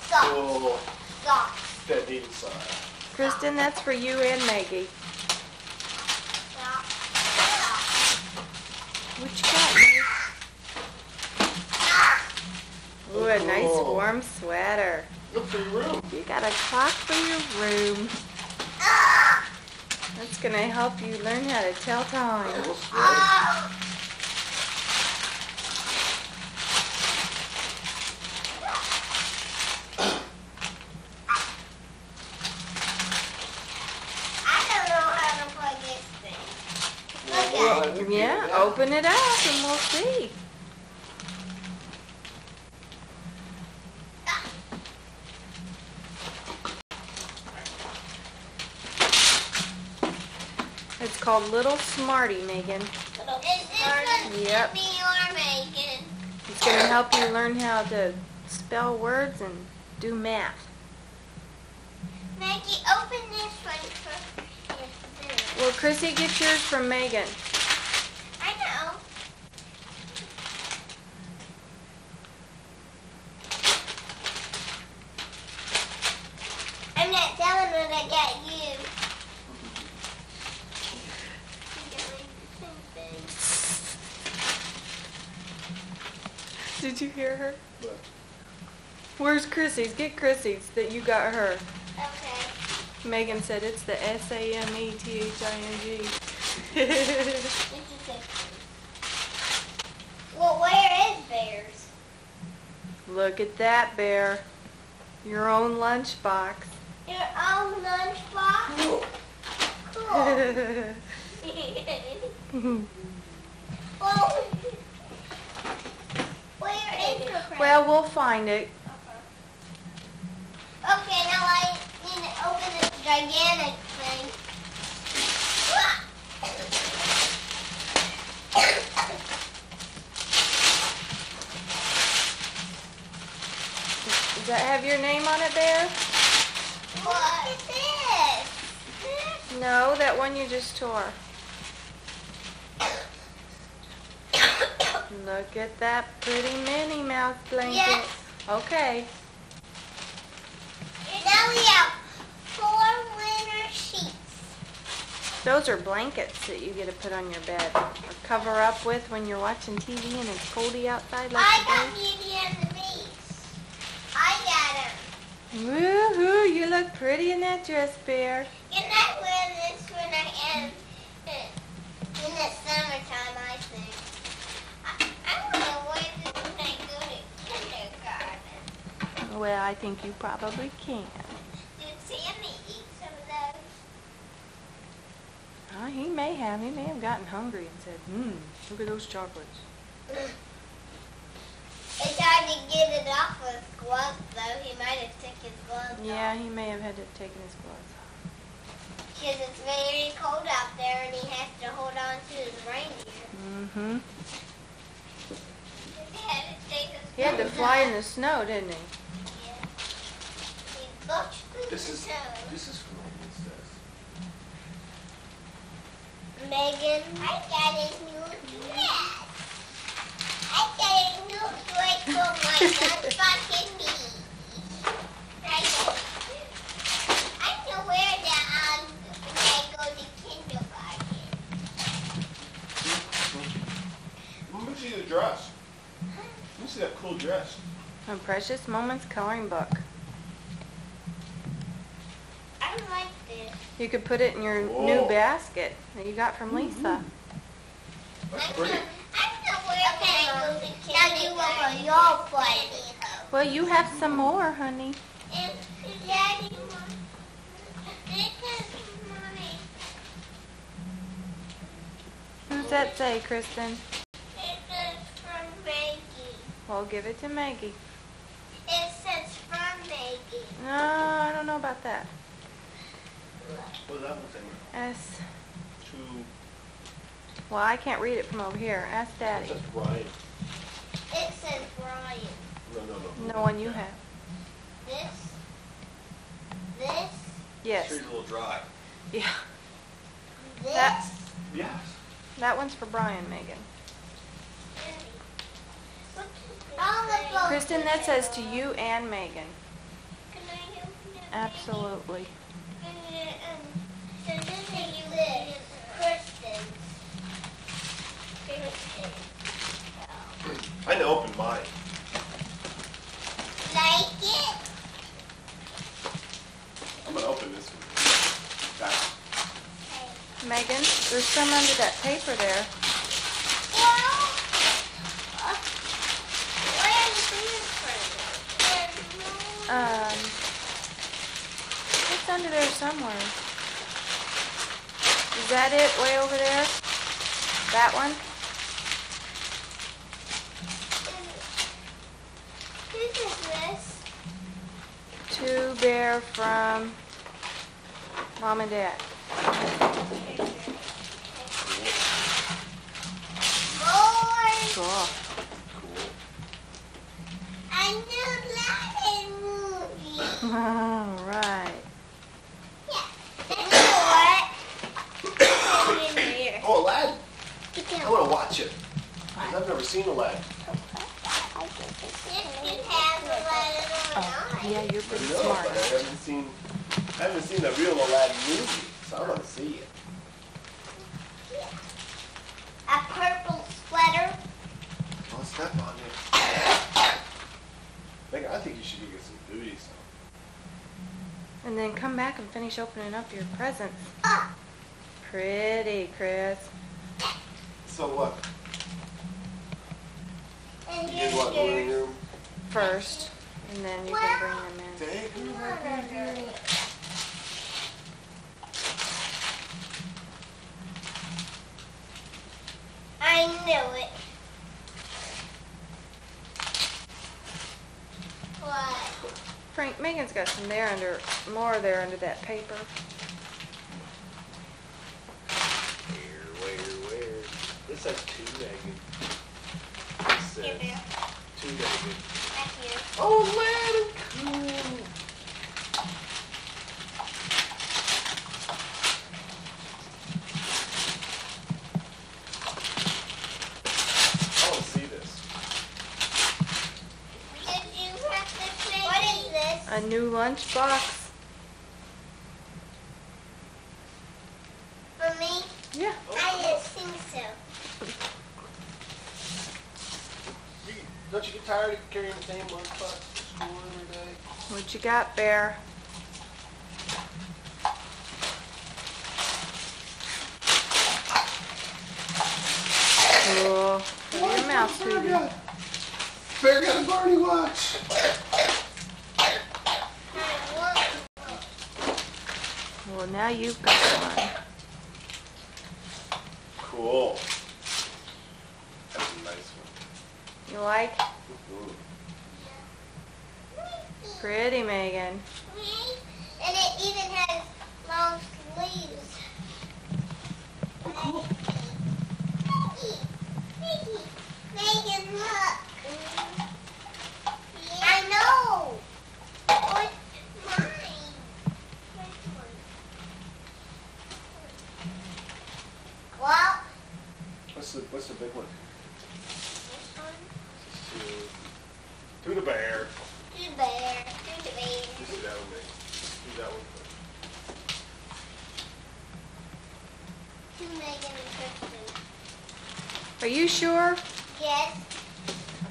Socks. Socks. needed. Kristin, that's for you and Maggie. What you got, Meg? Ooh, a nice Oh. warm sweater. Look for your room. Got a clock for your room. That's going to help you learn how to tell time. Yeah, open it up and we'll see. It's called Little Smarty, Megan. Is Yep. to be your Megan? It's going to help you learn how to spell words and do math. Maggie, open this one for yes, this. Well, Chrissy, get yours from Megan. I know. I'm not telling what I got you. Did you hear her? What? Where's Chrissy's? Get Chrissy's that you got her. Okay. Megan said it's the S A M E T H I N G. Well, where is Bears? Look at that, Bear. Your own lunchbox. Your own lunchbox? Cool. (laughs) well, where is your well, we'll find it. Okay, now I need to open this gigantic thing. Does that have your name on it, Bear? What is this? No, that one you just tore. Look at that pretty Minnie Mouse blanket. Yes. Okay. Now we have four winter sheets. Those are blankets that you get to put on your bed or cover up with when you're watching TV and it's coldy outside like I got today. Beauty and the Beast. I got them. Woohoo! You look pretty in that dress, Bear. And I wear this when I am in the summertime, I think. I, I want to wear this when I go to kindergarten. Well, I think you probably can. Did Sammy eat some of those? Uh, he may have. He may have gotten hungry and said, "Hmm, look at those chocolates." It's hard to get it off his gloves, though. He might have took his gloves Yeah, off. he may have had to take his gloves off. Because it's very cold out there, and he has to hold on to his reindeer. Mm-hmm. He had to take his He had to gloves fly in the snow, didn't he? Yeah. He looked through This the is snow. this is from Megan, I got a new dress. I got a new dress for my (laughs) motherfucking me. I know, I know where the um when I go to kindergarten. Let me see the dress. Let me see that cool dress. A Precious Moments coloring book. I like this. You could put it in your Whoa. new basket that you got from mm-hmm. Lisa. That's I pretty. know, I know where when I go to kindergarten. Now you look like your play. Well, you have some more, honey. And Daddy, this is mommy. Who's that say, Kristin? It says from Maggie. Well, give it to Maggie. It says from Maggie. No, I don't know about that. What that one thing? S. Two. Well, I can't read it from over here. Ask Daddy. That's Ryan. It says Brian. No, no, no. No one you have. This. This. Yes. Here's a little dry. Yeah. This. That- Yes. That one's for Brian, Megan. All the. Kristin, that says to you and Megan. Can I open it? Absolutely. And, so this is this. Kristin's. Kristin. I know open mine. Like it? I'm gonna open this one. That. Megan, there's some under that paper there. Well, uh, where are the fingerprints? Um, it's under there somewhere. Is that it, way over there? That one? Whose is this? To Bear from Mom and Dad. More. Cool. A new Aladdin movie. (laughs) All right. Yeah. You know what? Put it in here. Oh, Aladdin. I want to watch it. I've never seen Aladdin. This could have Aladdin on Oh, yeah, you're I pretty know, smart. but I haven't seen, I haven't seen a real Aladdin movie, so I want to see it. A purple sweater. Don't step on it. Megan, I think you should get some booties And then come back and finish opening up your presents. Ah. Pretty, Chris. So what? And You here's guys want living yours. room? First, and then you can bring them in. Dang. I knew it. What? Frank, Megan's got some there under, more there under that paper. Where, where, where? This says two Megan. This Here, says two Megan. Back here. Oh, Aladdin, cool. I want to see this. Did you have to say What is this? A new lunch box. For me? Yeah. I think so. Don't you get tired of carrying the same lunchbox to school every day? What you got, Bear? Cool. Cover your mouth, sweetie. Bear got a Barney watch. Well, now you've got one. Cool. That's a nice one. You like? Mhm. Pretty, Megan. And it even has long sleeves. Oh, cool. Megan, look. I know. What's mine? Which one? Well, What's the big one? this one. This is two. To the bear. To the bear. To the bear. Just do that one, Megan. Just do that one first. To Megan and Kristin. Are you sure? Yes.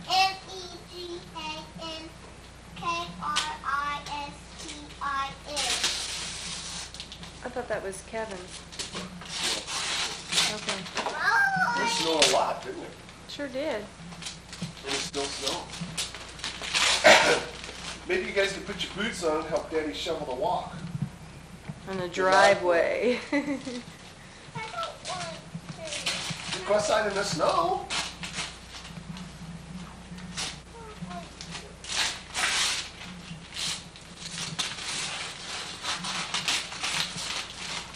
M E G A N K R I S T I N. I thought that was Kevin's. Okay. It Oh, snowed a lot, didn't it? Sure did. And it's still snow. (coughs) Maybe you guys can put your boots on and help Daddy shovel the walk. On the driveway. I don't want to. You go outside in the snow.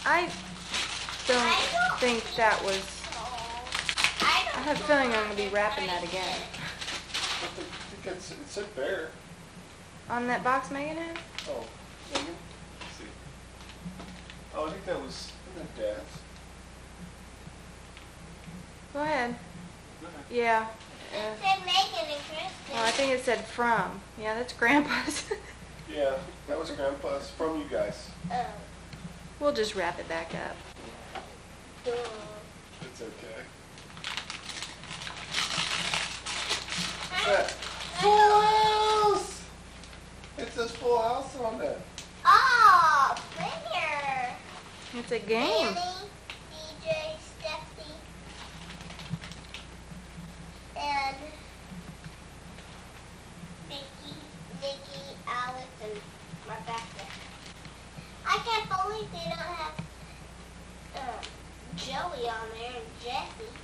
I don't think that was. I I have a feeling I'm gonna be wrapping that again. I think, I think it's, it said bear. On that box Megan had? Oh, Megan? Let's see. Oh, I think that was, isn't that Dad's? Go ahead. Go ahead. Yeah. It Uh, said Megan and Kristin. well, I think it said from. Yeah, that's Grandpa's. (laughs) Yeah, that was Grandpa's from you guys. Oh, we'll just wrap it back up. duh. It's okay. What's that? Full house! It says full house on there. Oh, Bear. It's a game. Annie, DJ, Steffi, and Vicky, Nikki, Alex, and my Rebecca. I can't believe they don't have um, Joey on there and Jesse.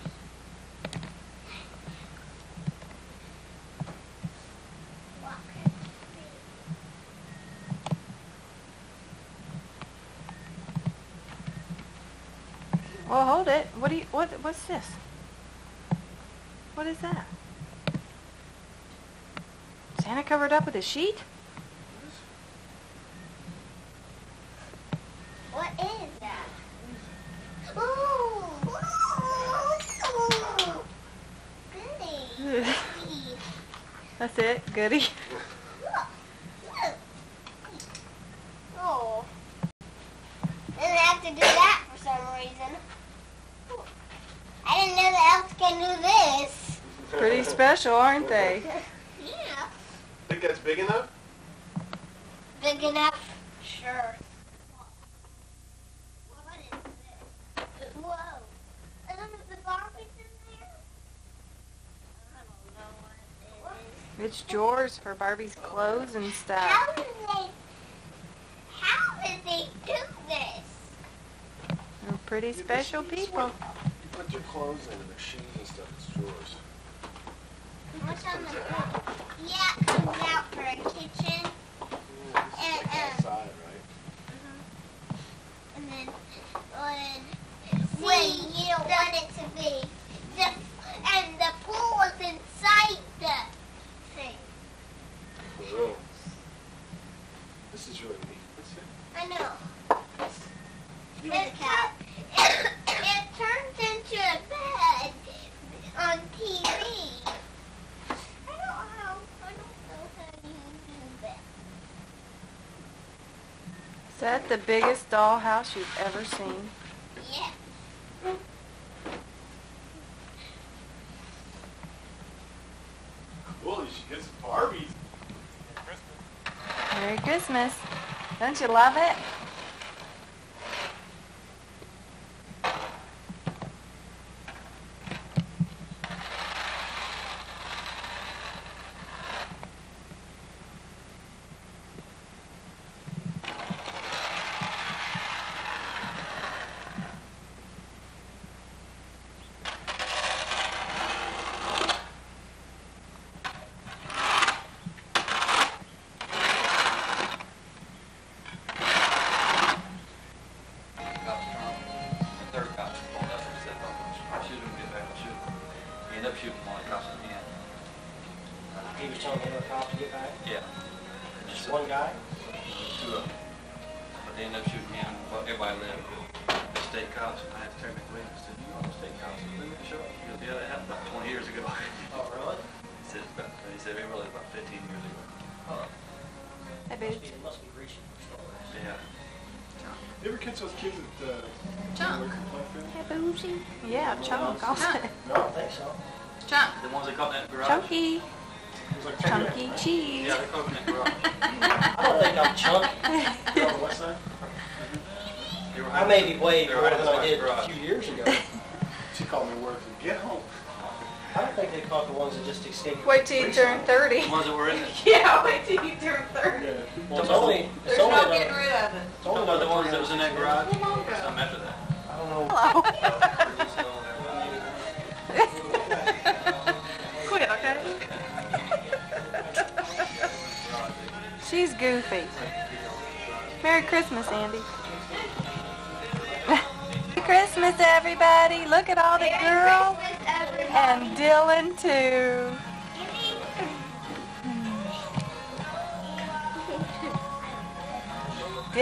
Well, hold it. What do you? What? What's this? What is that? Santa covered up with a sheet? What is that? Ooh. Ooh. Goody. That's it. Goody. Oh. Didn't have to do that for some reason. I didn't know the elves can do this. Pretty special, aren't they? Yeah. Think that's big enough? Big enough? Sure. What is this? Whoa. Are those the Barbies in there? I don't know what it is. It's drawers for Barbie's clothes and stuff. How stuff. did they, how did they do this? They're pretty special people. You put your clothes in the their shoes and stuff, it's drawers. What's on the Yeah, it comes out for a kitchen. Yeah, this And, like uh, outside, right? And then when when you don't want it to be. The, and the pool was inside the thing. For real. This is really neat. Let's see. I know. It, cat. (coughs) It, it turns into a bed on TV. I don't know. I don't know how you do that. Is that the biggest dollhouse you've ever seen? Yeah. Cool, you should get some Barbies. Merry Christmas. Don't you love it?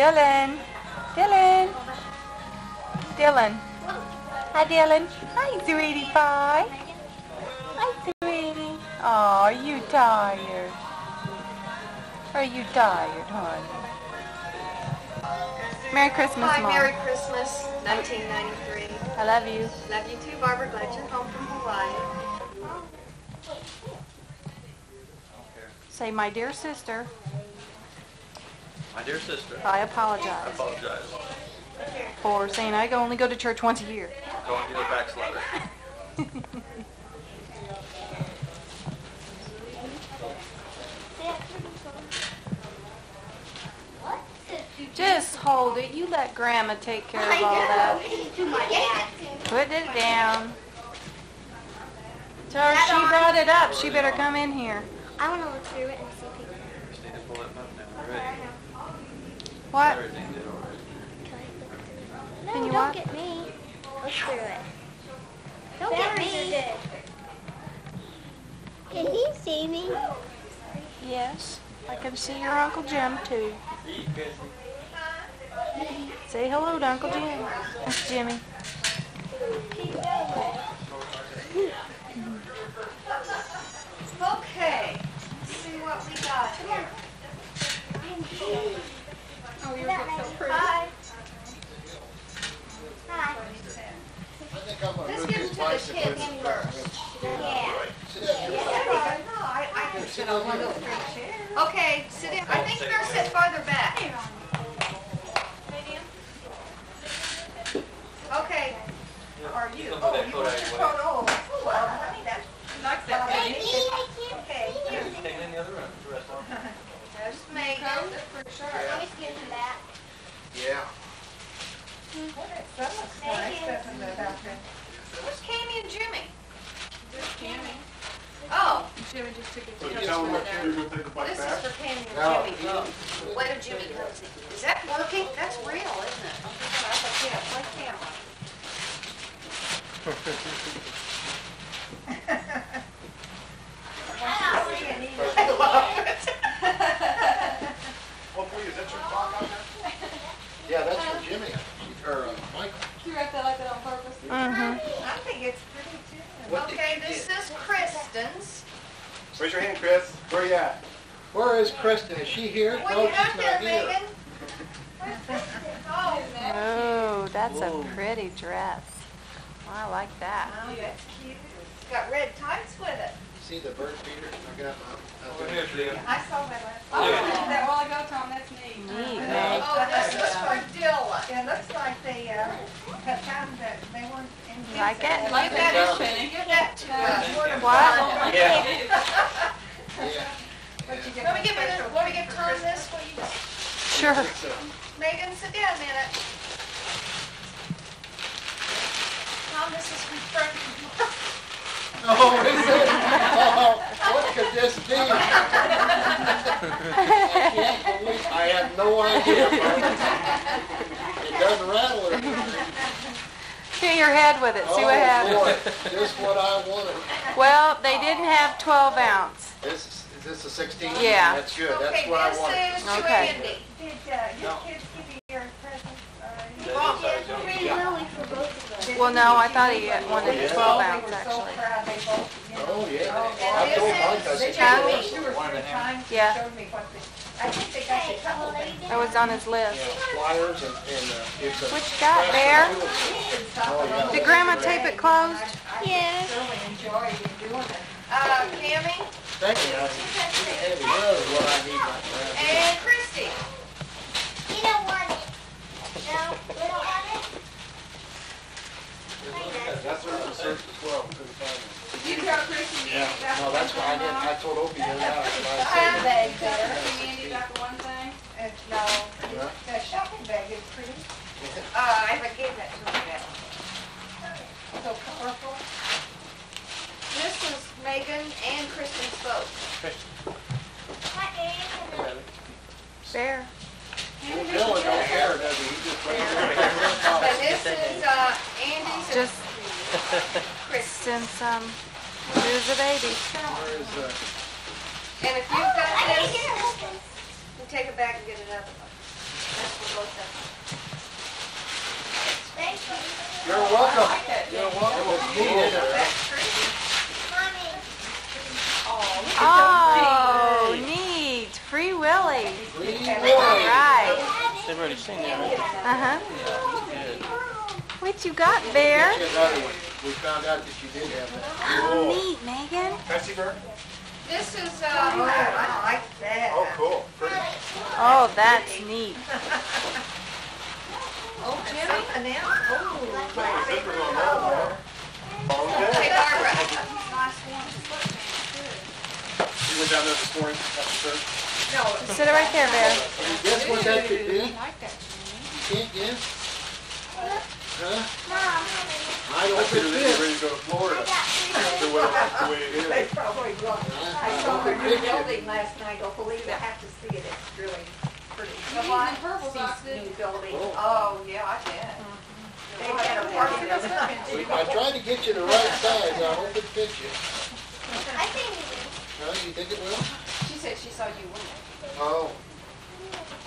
Dylan. Dylan. Dylan. Hi, Dylan. Hi, sweetie pie. Hi, sweetie. Oh, are you tired? Are you tired, hon? Merry Christmas, Hi, Mom. Merry Christmas, 1993. I love you. Love you too, Barbara. Glad you're home from Hawaii. Say, my dear sister, My dear sister, I I apologize apologize. for saying I only go to church once a year. Don't be a backslider. What? (laughs) Just hold it. You let Grandma take care of all that. To my dad. Put it down. Tell her she brought it up. She better come in here. I want to look through it and see people. Just need to pull that button down already. What? Everything did already. No, Can you don't what? get me. Look through it. Don't get me. Can you see me? Yes. I can see your Uncle Jim too. Say hello to Uncle Jim. That's Jimmy. Okay, let's see what we got here. Oh, you're so pretty. Hi. Hi. I think I'm gonna Let's move get these into the kids first. Yeah. Sit down here. No, I, I can sit on one of those three chairs. Okay, sit in, I think you're gonna sit farther back. Okay, are you? Don't put Oh, that you coat want out your your coat, way. oh, well, honey, that's, Like that, Hey, baby. me, I can't okay. see Take it in the other room, the rest of them. There's Megan, for sure. Let me scoot him back. Yeah. Hmm, Boy, that sun's nice, doesn't it, out there? Where's Cammy and Jimmy? There's Cammy. Oh, Jimmy just took So a you tell them what you're take the bike this is for Cammy and No. Jimmy. Oh. Wait till Jimmy comes in. Is that working? That's real, isn't it? Okay, I thought, yeah, play camera. (laughs) I love it. (laughs) Hopefully, is that your clock out there? Yeah, that's for Jimmy, or uh, Michael. You wrapped that like that on purpose? Mm-hmm. I think it's pretty too. What Okay, this get? is Kristin's. Raise your hand, Chris. Where are you at? Where is Kristin? Is she here? What No, you have she's there, not here. Megan? Oh, (laughs) Oh, that's a pretty dress. I like that. oh, that's cute. It's got red tights with it. See the bird feeder? I got my. Over here, Leah. I saw that last. Oh, I did that while ago, Tom, that's neat. Neat, Meg. Oh, this is for Dylan. It looks like they, uh, have found that they weren't in. Like it? Like Give that that, to- Penny. Give that to us. What? Yeah. Yeah. What'd you get Let me for give it, special let me give Tom this, will you Sure. It's, uh, Megan, sit down a minute. Tom, this is from Frank. (laughs) Oh, is it? Oh, what could this be? I can't believe, I had no idea. It doesn't rattle or anything. Hit your head with it. See what Oh, happens. boy, Just what I wanted. Well, they didn't have 12 ounce. This, is is this a sixteen? Yeah. That's good, that's Okay, what I this wanted. is to Okay. Did, uh, your kids give you your presents? or- Yeah, pretty Lily for both of them. Well, no, I thought he wanted Yeah. 12 They ounce were actually. proud they both, you know. Oh, yeah. I told Mike, I They said, Huh? told me two One and a three half. times, Yeah. showed me what they, I think they got you a couple things. That was on his list. yeah, flyers and, and, uh, it's a. What you got, Bear? Oh, yeah. Did Grandma tape it closed? Yeah. Really enjoyed doing it. Uh, Cammy Thank you, I heavy, that is what I need right now. and Christie. You don't want it. No, we don't want it. That's what the search as well, couldn't find it. Yeah, no, that's why I did, thing, I told Opie the other night, Shopping I said, bag there. Huh? Andy got the one thing? Uh, no, the shopping bag is pretty, Uh, I gave that to him yet. so colorful. This is Megan and Kristin's boat. Hi, Ann. Bear. Dylan don't care, does he? He just plays But this is, uh, Andy's and Just Kristin's. (laughs) since um, who's a baby. Where is, uh, And if you've got I this, can you take it back and get it up. That's for both of them. Thank you. you're welcome. You're welcome. It's it? That's pretty. Mommy. Oh, neat. Free Willy. Free Willy. right. They've already seen that, right? Uh-huh. Good. What you got, Bear? Get another one. We found out that you did have that. Oh, neat, Megan. Bessie Bird? This is, Oh, uh, I like that. Oh, cool. Pretty. Oh, that's neat. oh, Jimmy. Something else, oh, my favorite color. Okay. Barbara. Nice ones, look, man, good. You went down there this morning after church? No, Just sit it right there, Bear. Guess what that could be? I like that. You can't guess? Huh? Mom, I I don't figured they'd be fit. ready to go to Florida. I got three The weather, the way it They probably will. I I saw don't the new building last night, don't believe it, I have to see it, it's really pretty. The white and purple This box, new building, Oh. oh, yeah, I bet. Mm-hmm. They had a party That's there. looking I tried to get you the right size, I hope it fits you. I think it is. Huh, you think it will? She said she saw you win. Oh.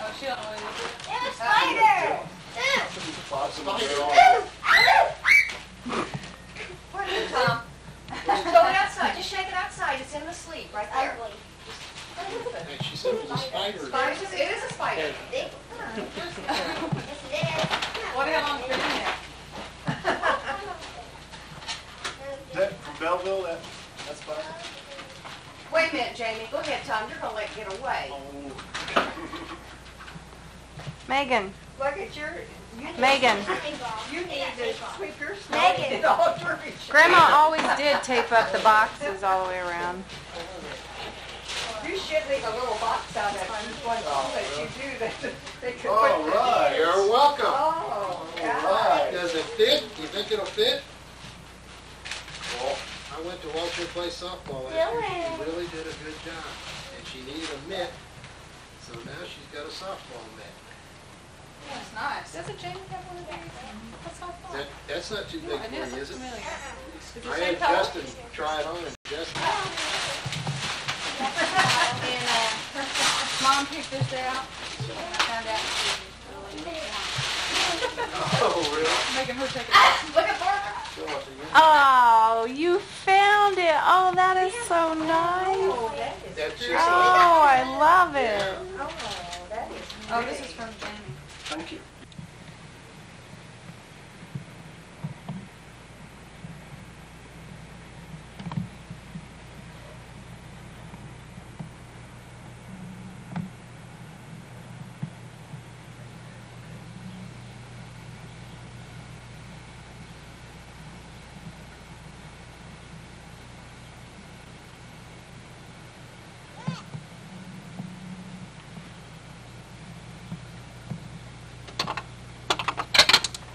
Oh, she don't know what it is. There's a spider! Are you, Tom? Just throw outside, just shake it outside, it's in the sleep, right there. A spider. It is a spider. Big. How long in there? That from Belleville, that, that's fine. Wait a minute, Jamie, go ahead, Tom, you're gonna let it get away. Megan, Look at your, you need, Megan. you need to sweep Megan. (laughs) in. Grandma always did tape up the boxes all the way around. You should leave a little box out there, just one that you do, that (laughs) they could put. All right. You're welcome. Oh, God. Right. Does it fit? You think it'll fit? Well, I went to watch her play softball last year. She really did a good job. And she needed a mitt, so now she's got a softball mitt. That's nice. Doesn't Jamie have one of these? That's not fun. That, that's not too big I for knew it you, is it? familiar. Is it I same had color? Justin try it on and Justin, And, (laughs) uh, mom picked this out. I found out she really oh, really? making her take it off. Look at Barbara. show us again. Oh, you found it. Oh, that is so nice. Oh, that is. That's just Oh, I love it. Oh, that is. Oh, this is from Jamie. Thank you.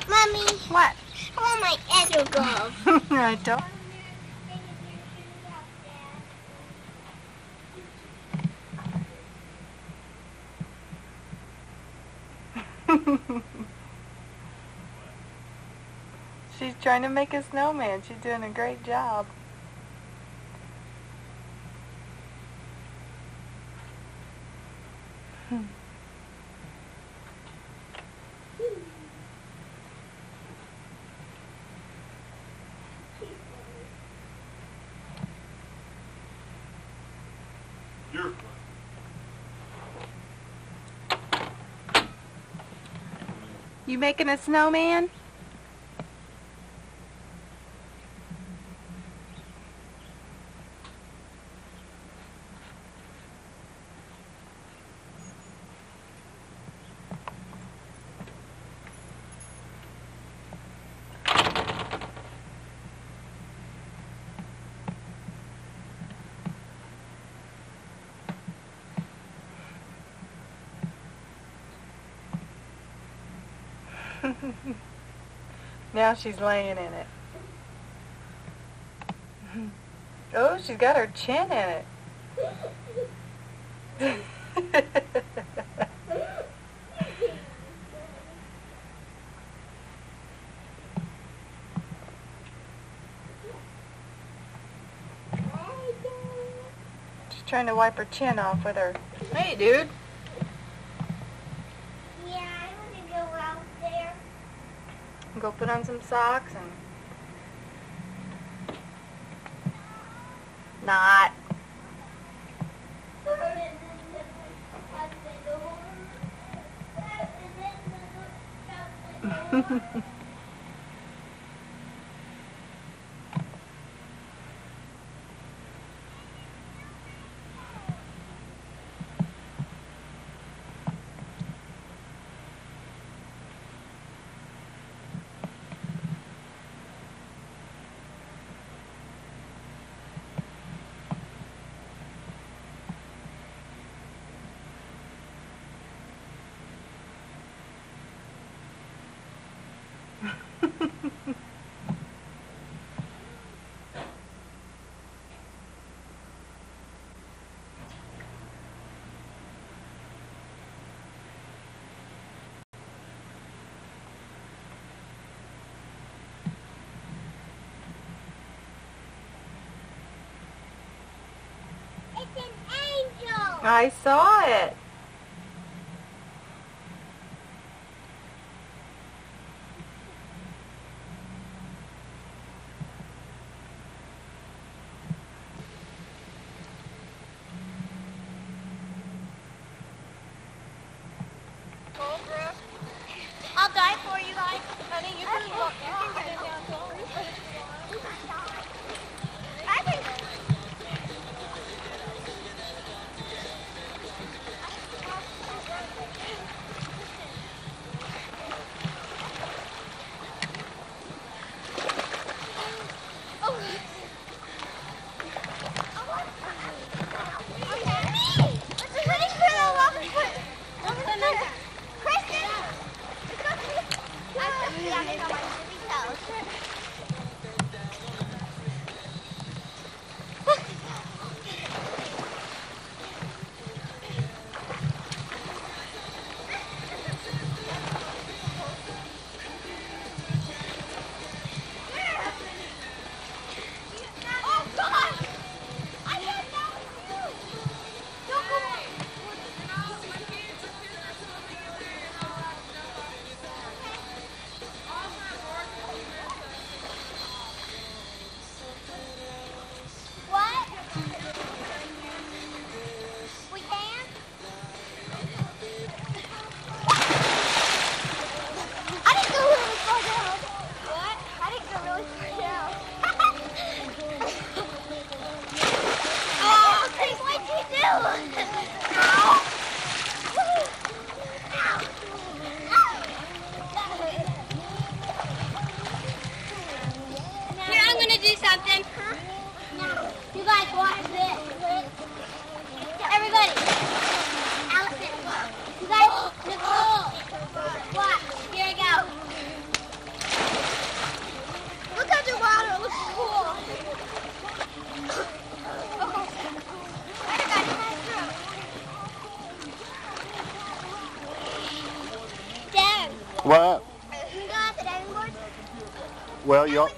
Mommy, What? Oh my Edo glove. (laughs) I don't. (laughs) She's trying to make a snowman. She's doing a great job. You making a snowman? Now she's laying in it. (laughs) Oh, she's got her chin in it. (laughs) She's trying to wipe her chin off with her. Hey, dude. put on some socks and not. (laughs) I saw it. I'll die for you, honey. Honey, you can look. y'all.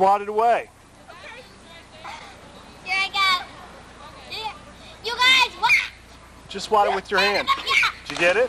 swatted away. Here I go. You guys, what? Just swat it with your hand. Did you get it?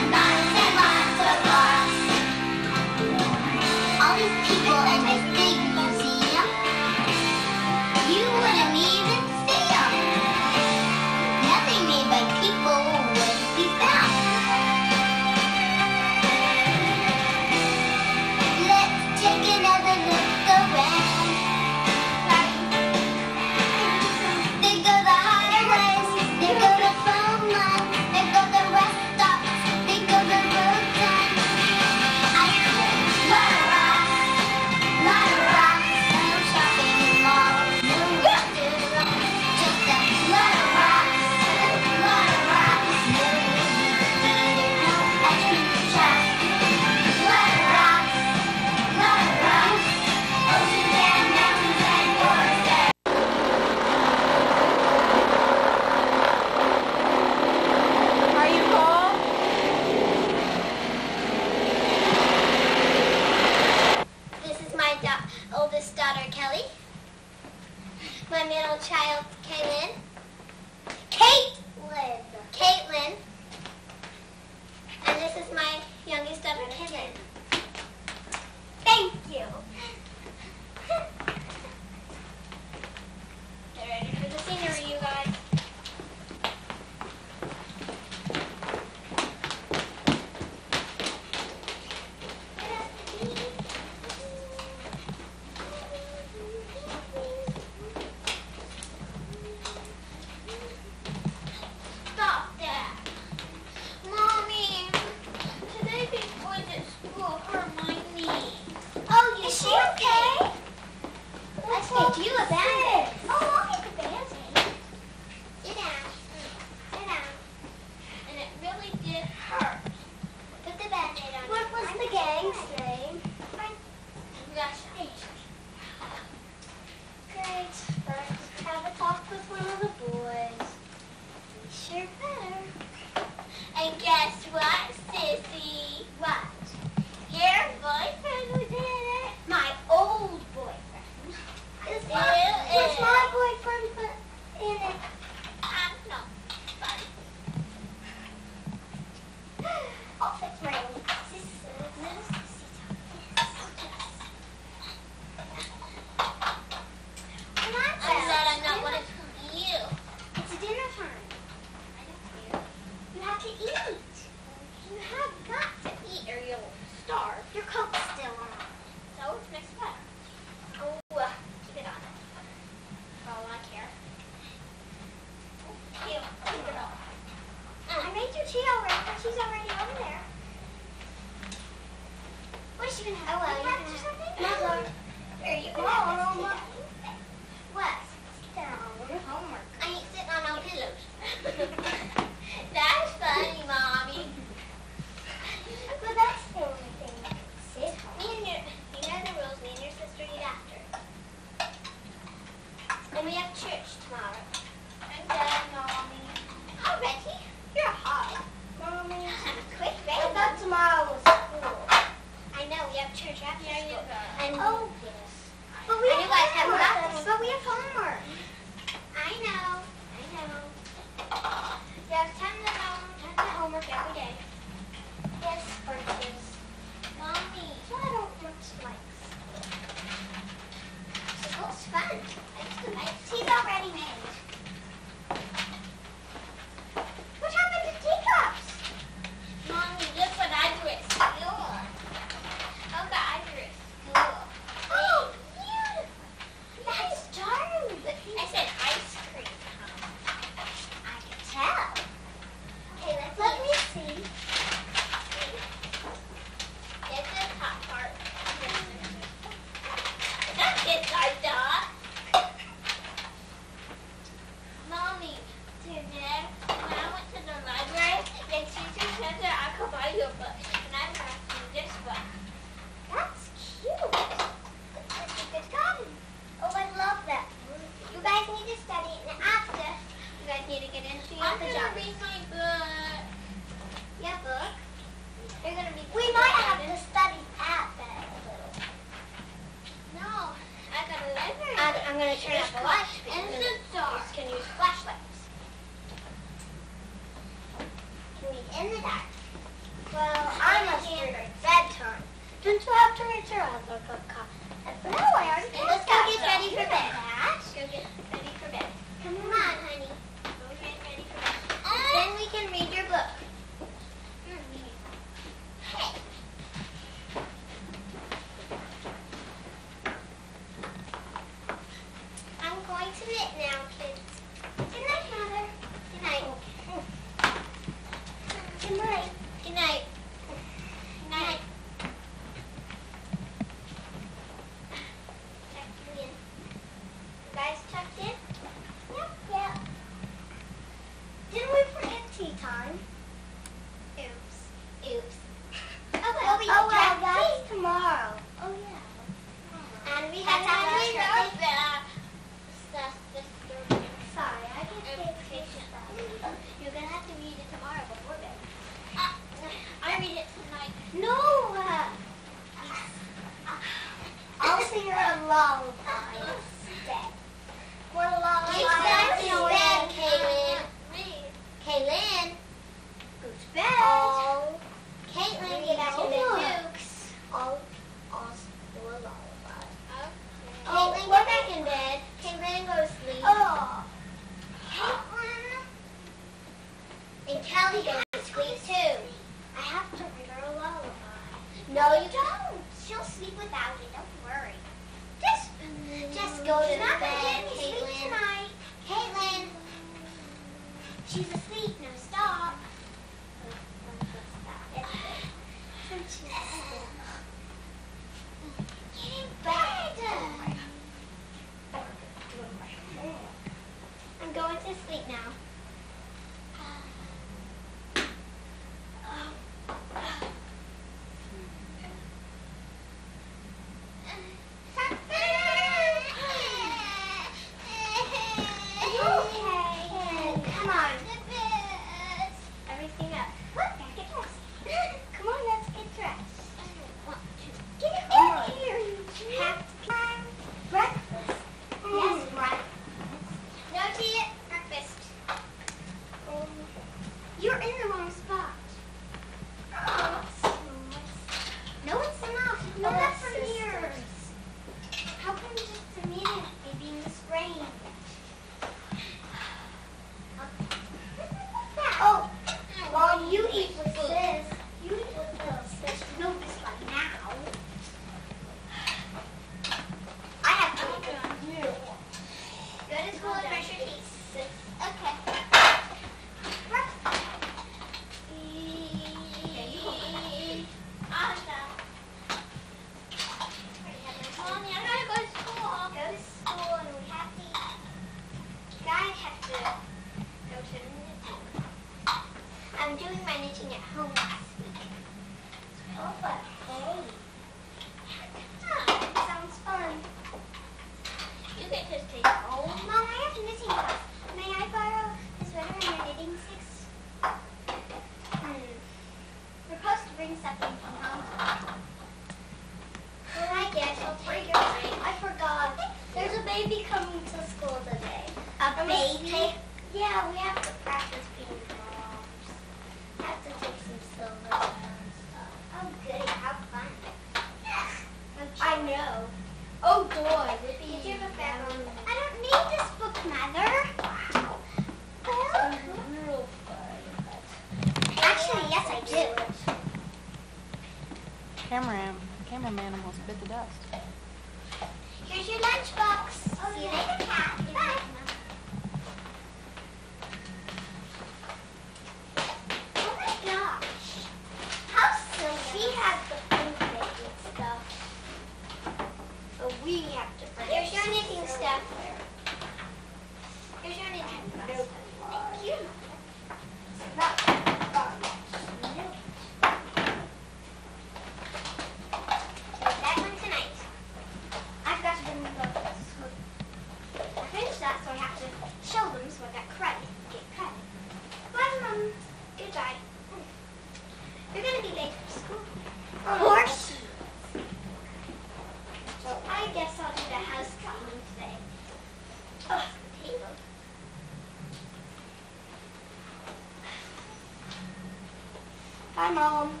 Mom.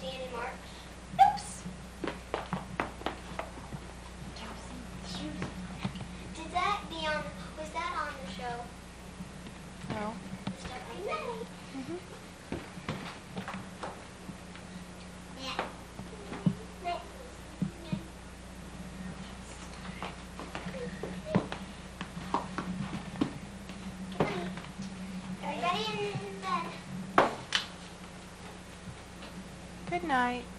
Danny night.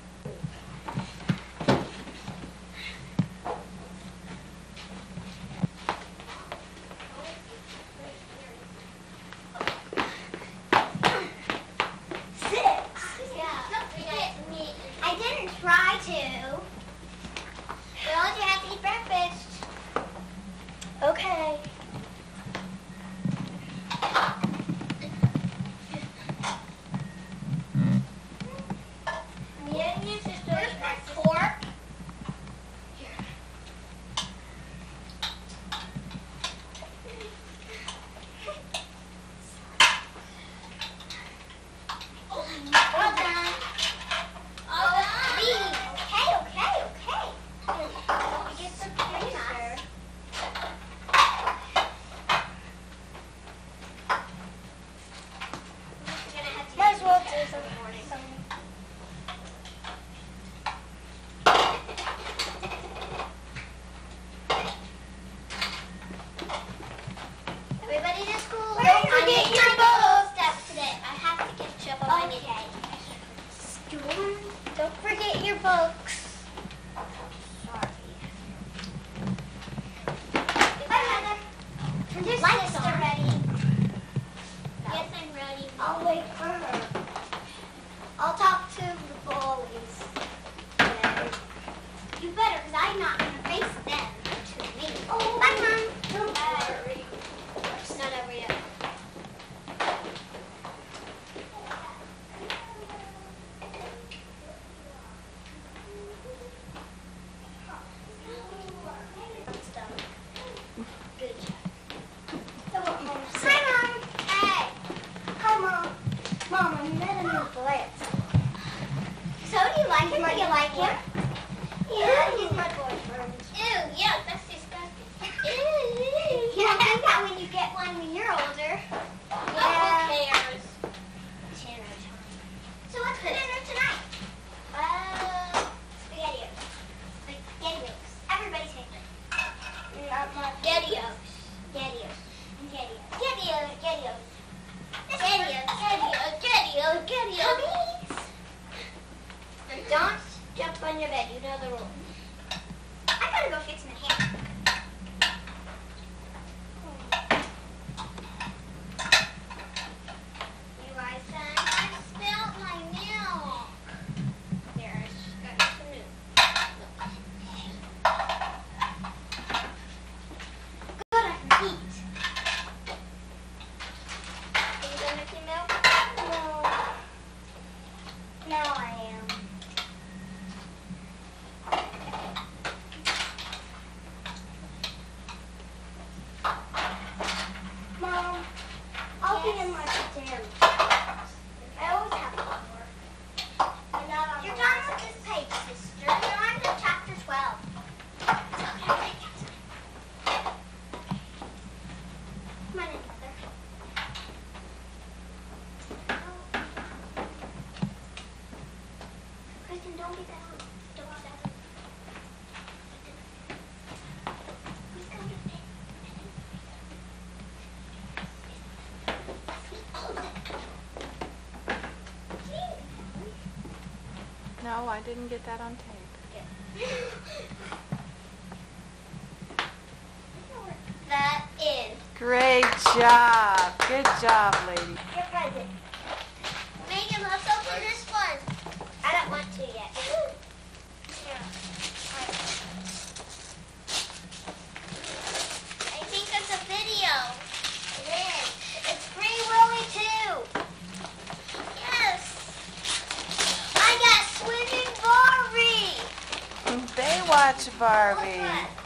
Oh, I didn't get that on tape. Yeah. Great job. Good job, Barbie.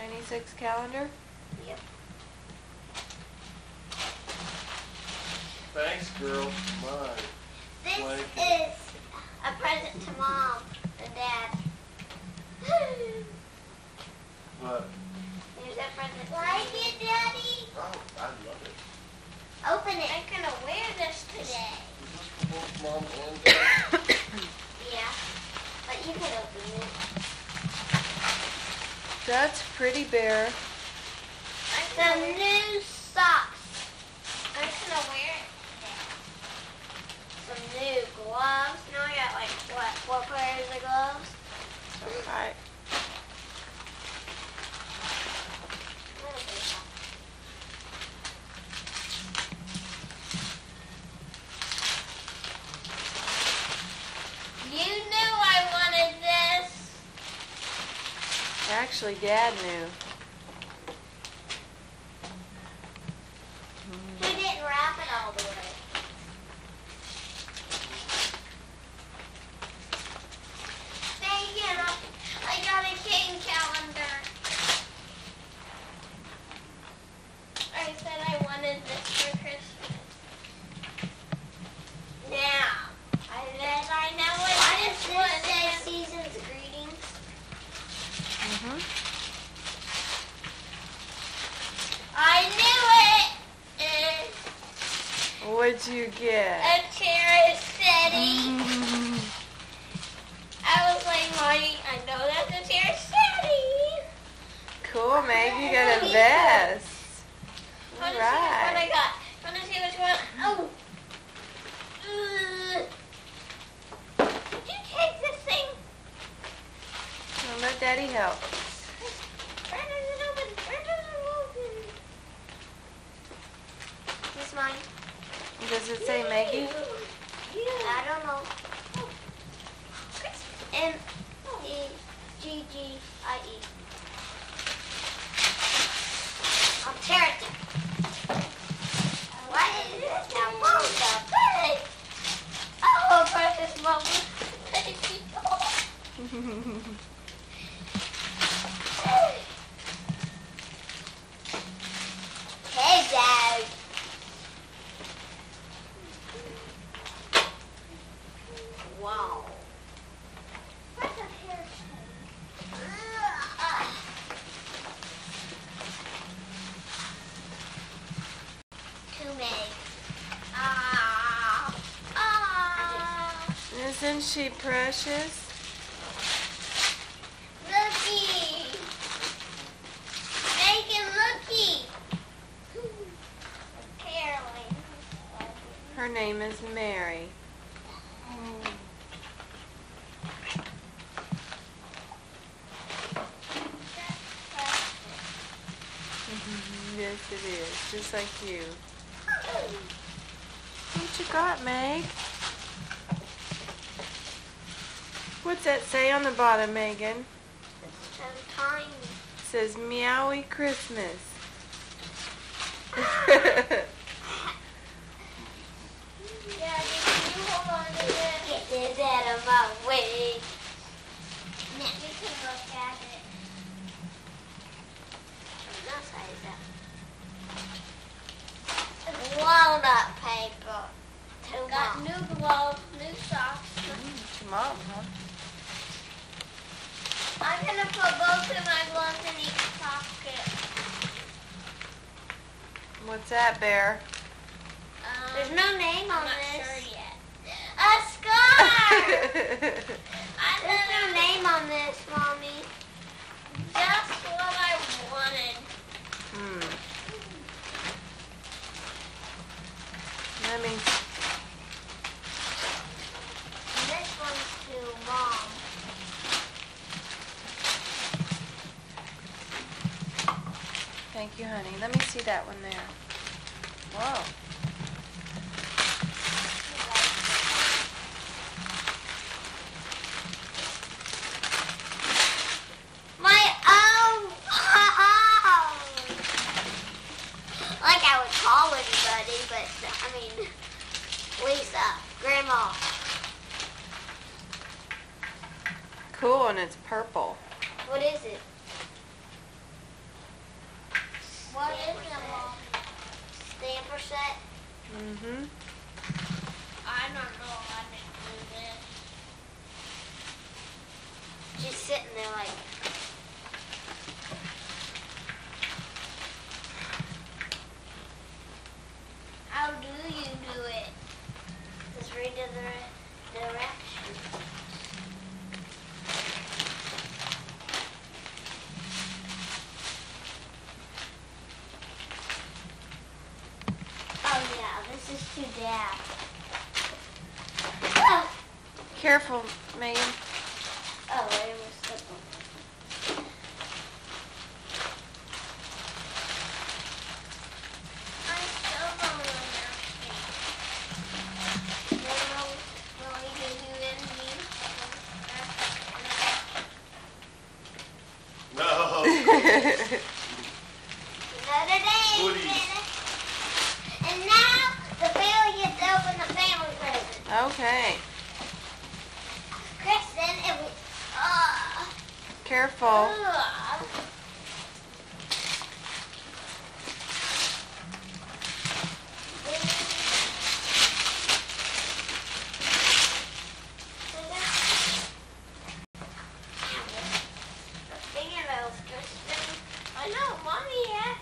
ninety-six calendar? bear. I found new socks. I'm gonna wear it. Some new gloves. Now I got like what four pairs of gloves. Alright. Actually, Dad knew. you get? And Isn't she precious? Make. Her name is Mary. say on the bottom, Megan? It's tiny. It says Meowie Christmas. (laughs) She's sitting there like. How do you do it? Just read the dire- directions. Oh yeah, this is too dab. Ah! Careful, Megan. Oh, it was simple. I still don't understand. Then will, will we give you any No. Another day, Goodies. Santa. And now the family gets to open the family present. Okay. Kristin, it was. Uh, Careful. uh, fingernails, Kristin. I know, mommy, yeah.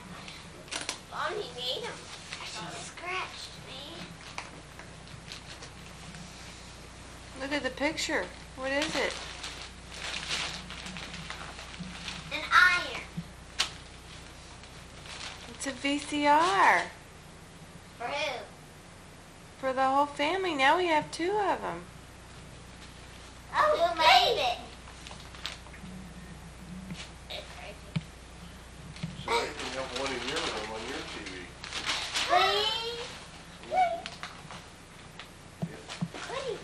Mommy made them. She scratched me. Look at the picture. What is it? An iron. It's a VCR For who? for the whole family. Now we have two of them. Oh, who made it? It's crazy. So you can have one in your room on your TV. Please? Please.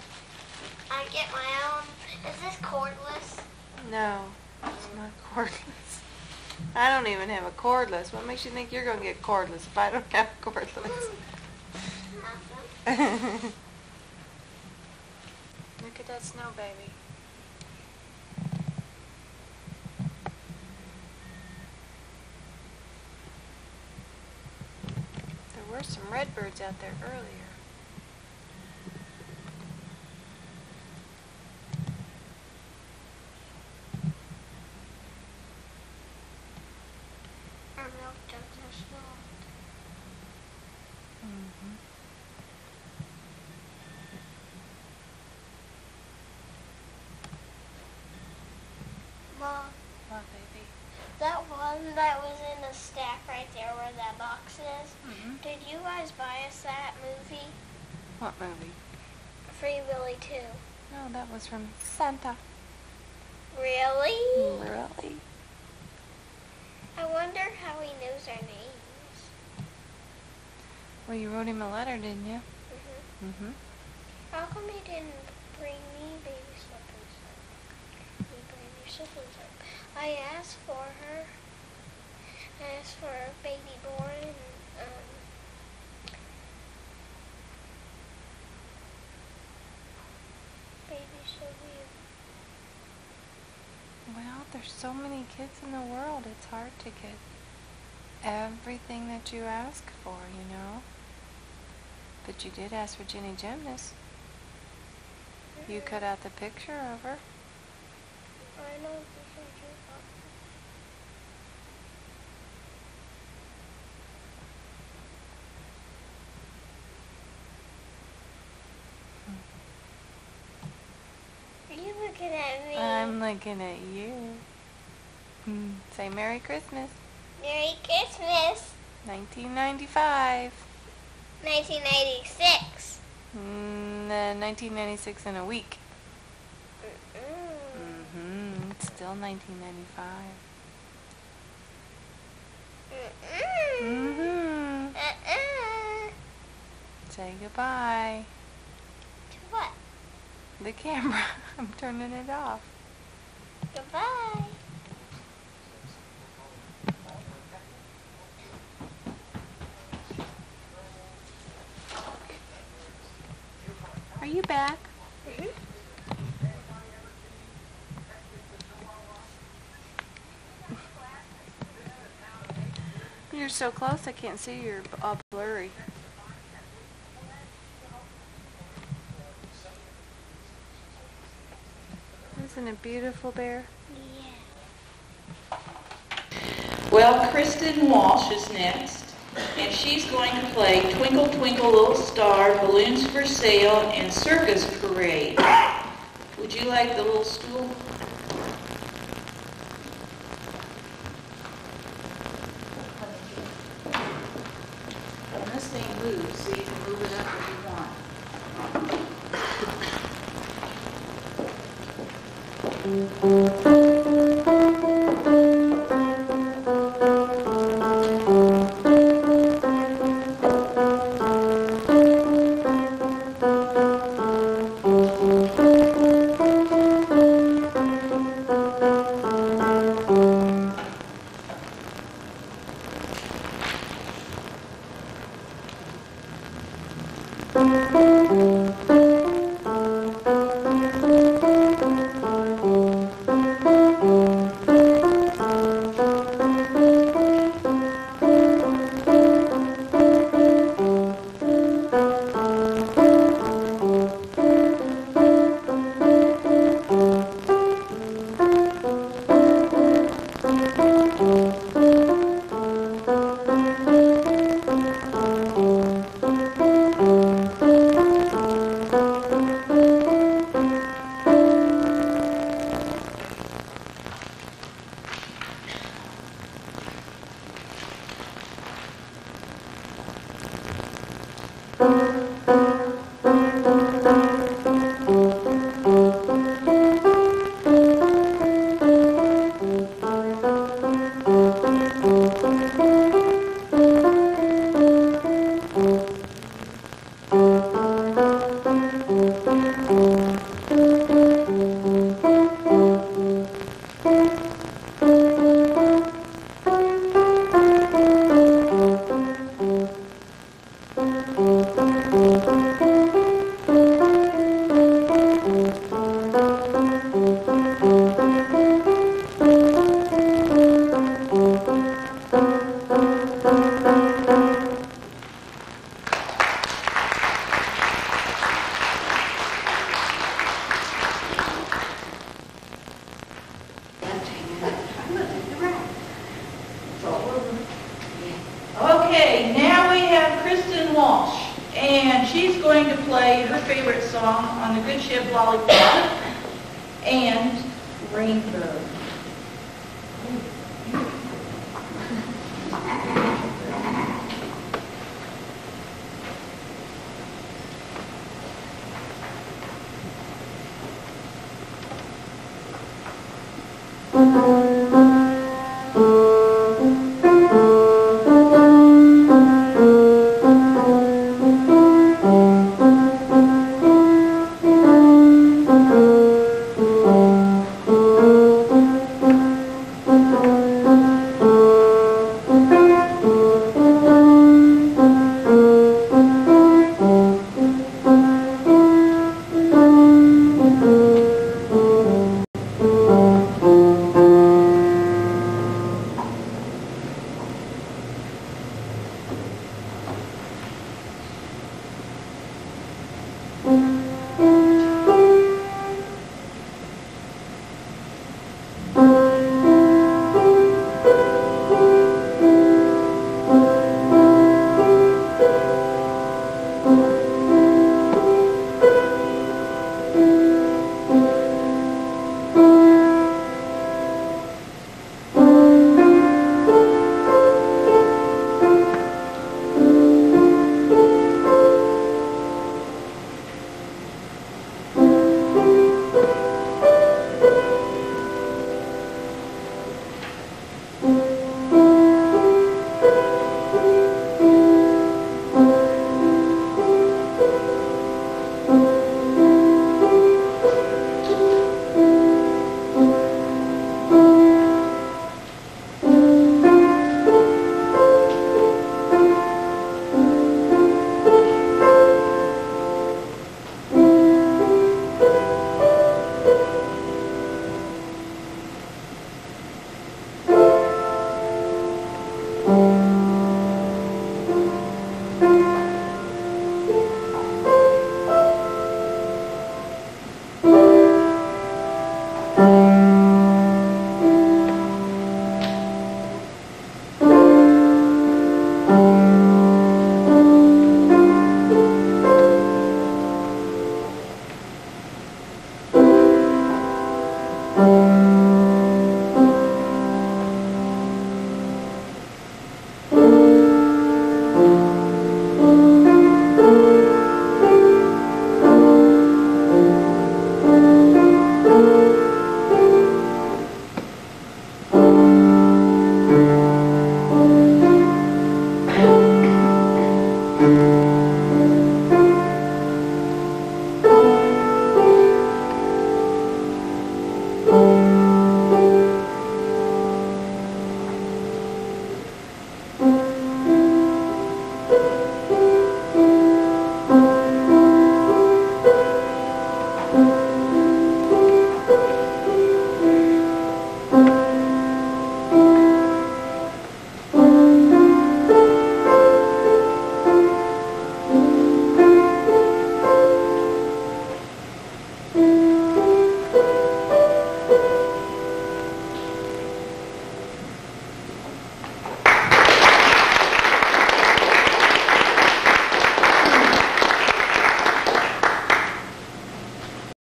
I get my own. Is this cordless? No, it's not cordless. I don't even have a cordless. What makes you think you're going to get cordless if I don't have (laughs) cordless? (laughs) Look at that snow, baby. There were some redbirds out there earlier. Our milk jugs are small. Mm-hmm. Mom, What, baby? That was in the stack right there where that box is, Mm-hmm. did you guys buy us that movie? What movie? Free Willy 2. No, that was from Santa. Really? Really? I wonder how he knows our names. Well, you wrote him a letter, didn't you? hmm Mm-hmm. How come he didn't bring me baby slippers? Me baby slippers. I asked for her. Asked for a baby born. And, um, baby Sylvia. Well, there's so many kids in the world, it's hard to get everything that you ask for, you know? But you did ask for Ginny Gymnast. You cut out the picture of her. I know this is your fault. Are you looking at me? I'm looking at you. Hmm, Say Merry Christmas. Merry Christmas, 1995. 1986. Mm, uh, 1996 in a week. Mm-mm. Mm-hmm. It's still 1995. Mm-mm. Mm-hmm. Uh-uh. Say goodbye. To what? The camera. (laughs) I'm turning it off. Goodbye. Are you back? Mhm. You're so close, I can't see. You're all blurry. it beautiful, Bear? Yeah. Well, Kristin Walsh is next, and she's going to play Twinkle Twinkle Little Star, Balloons for Sale, and Circus Parade. Would you like the little stool? And she's going to play her favorite song on the Good Ship Lollipop and Rainbow.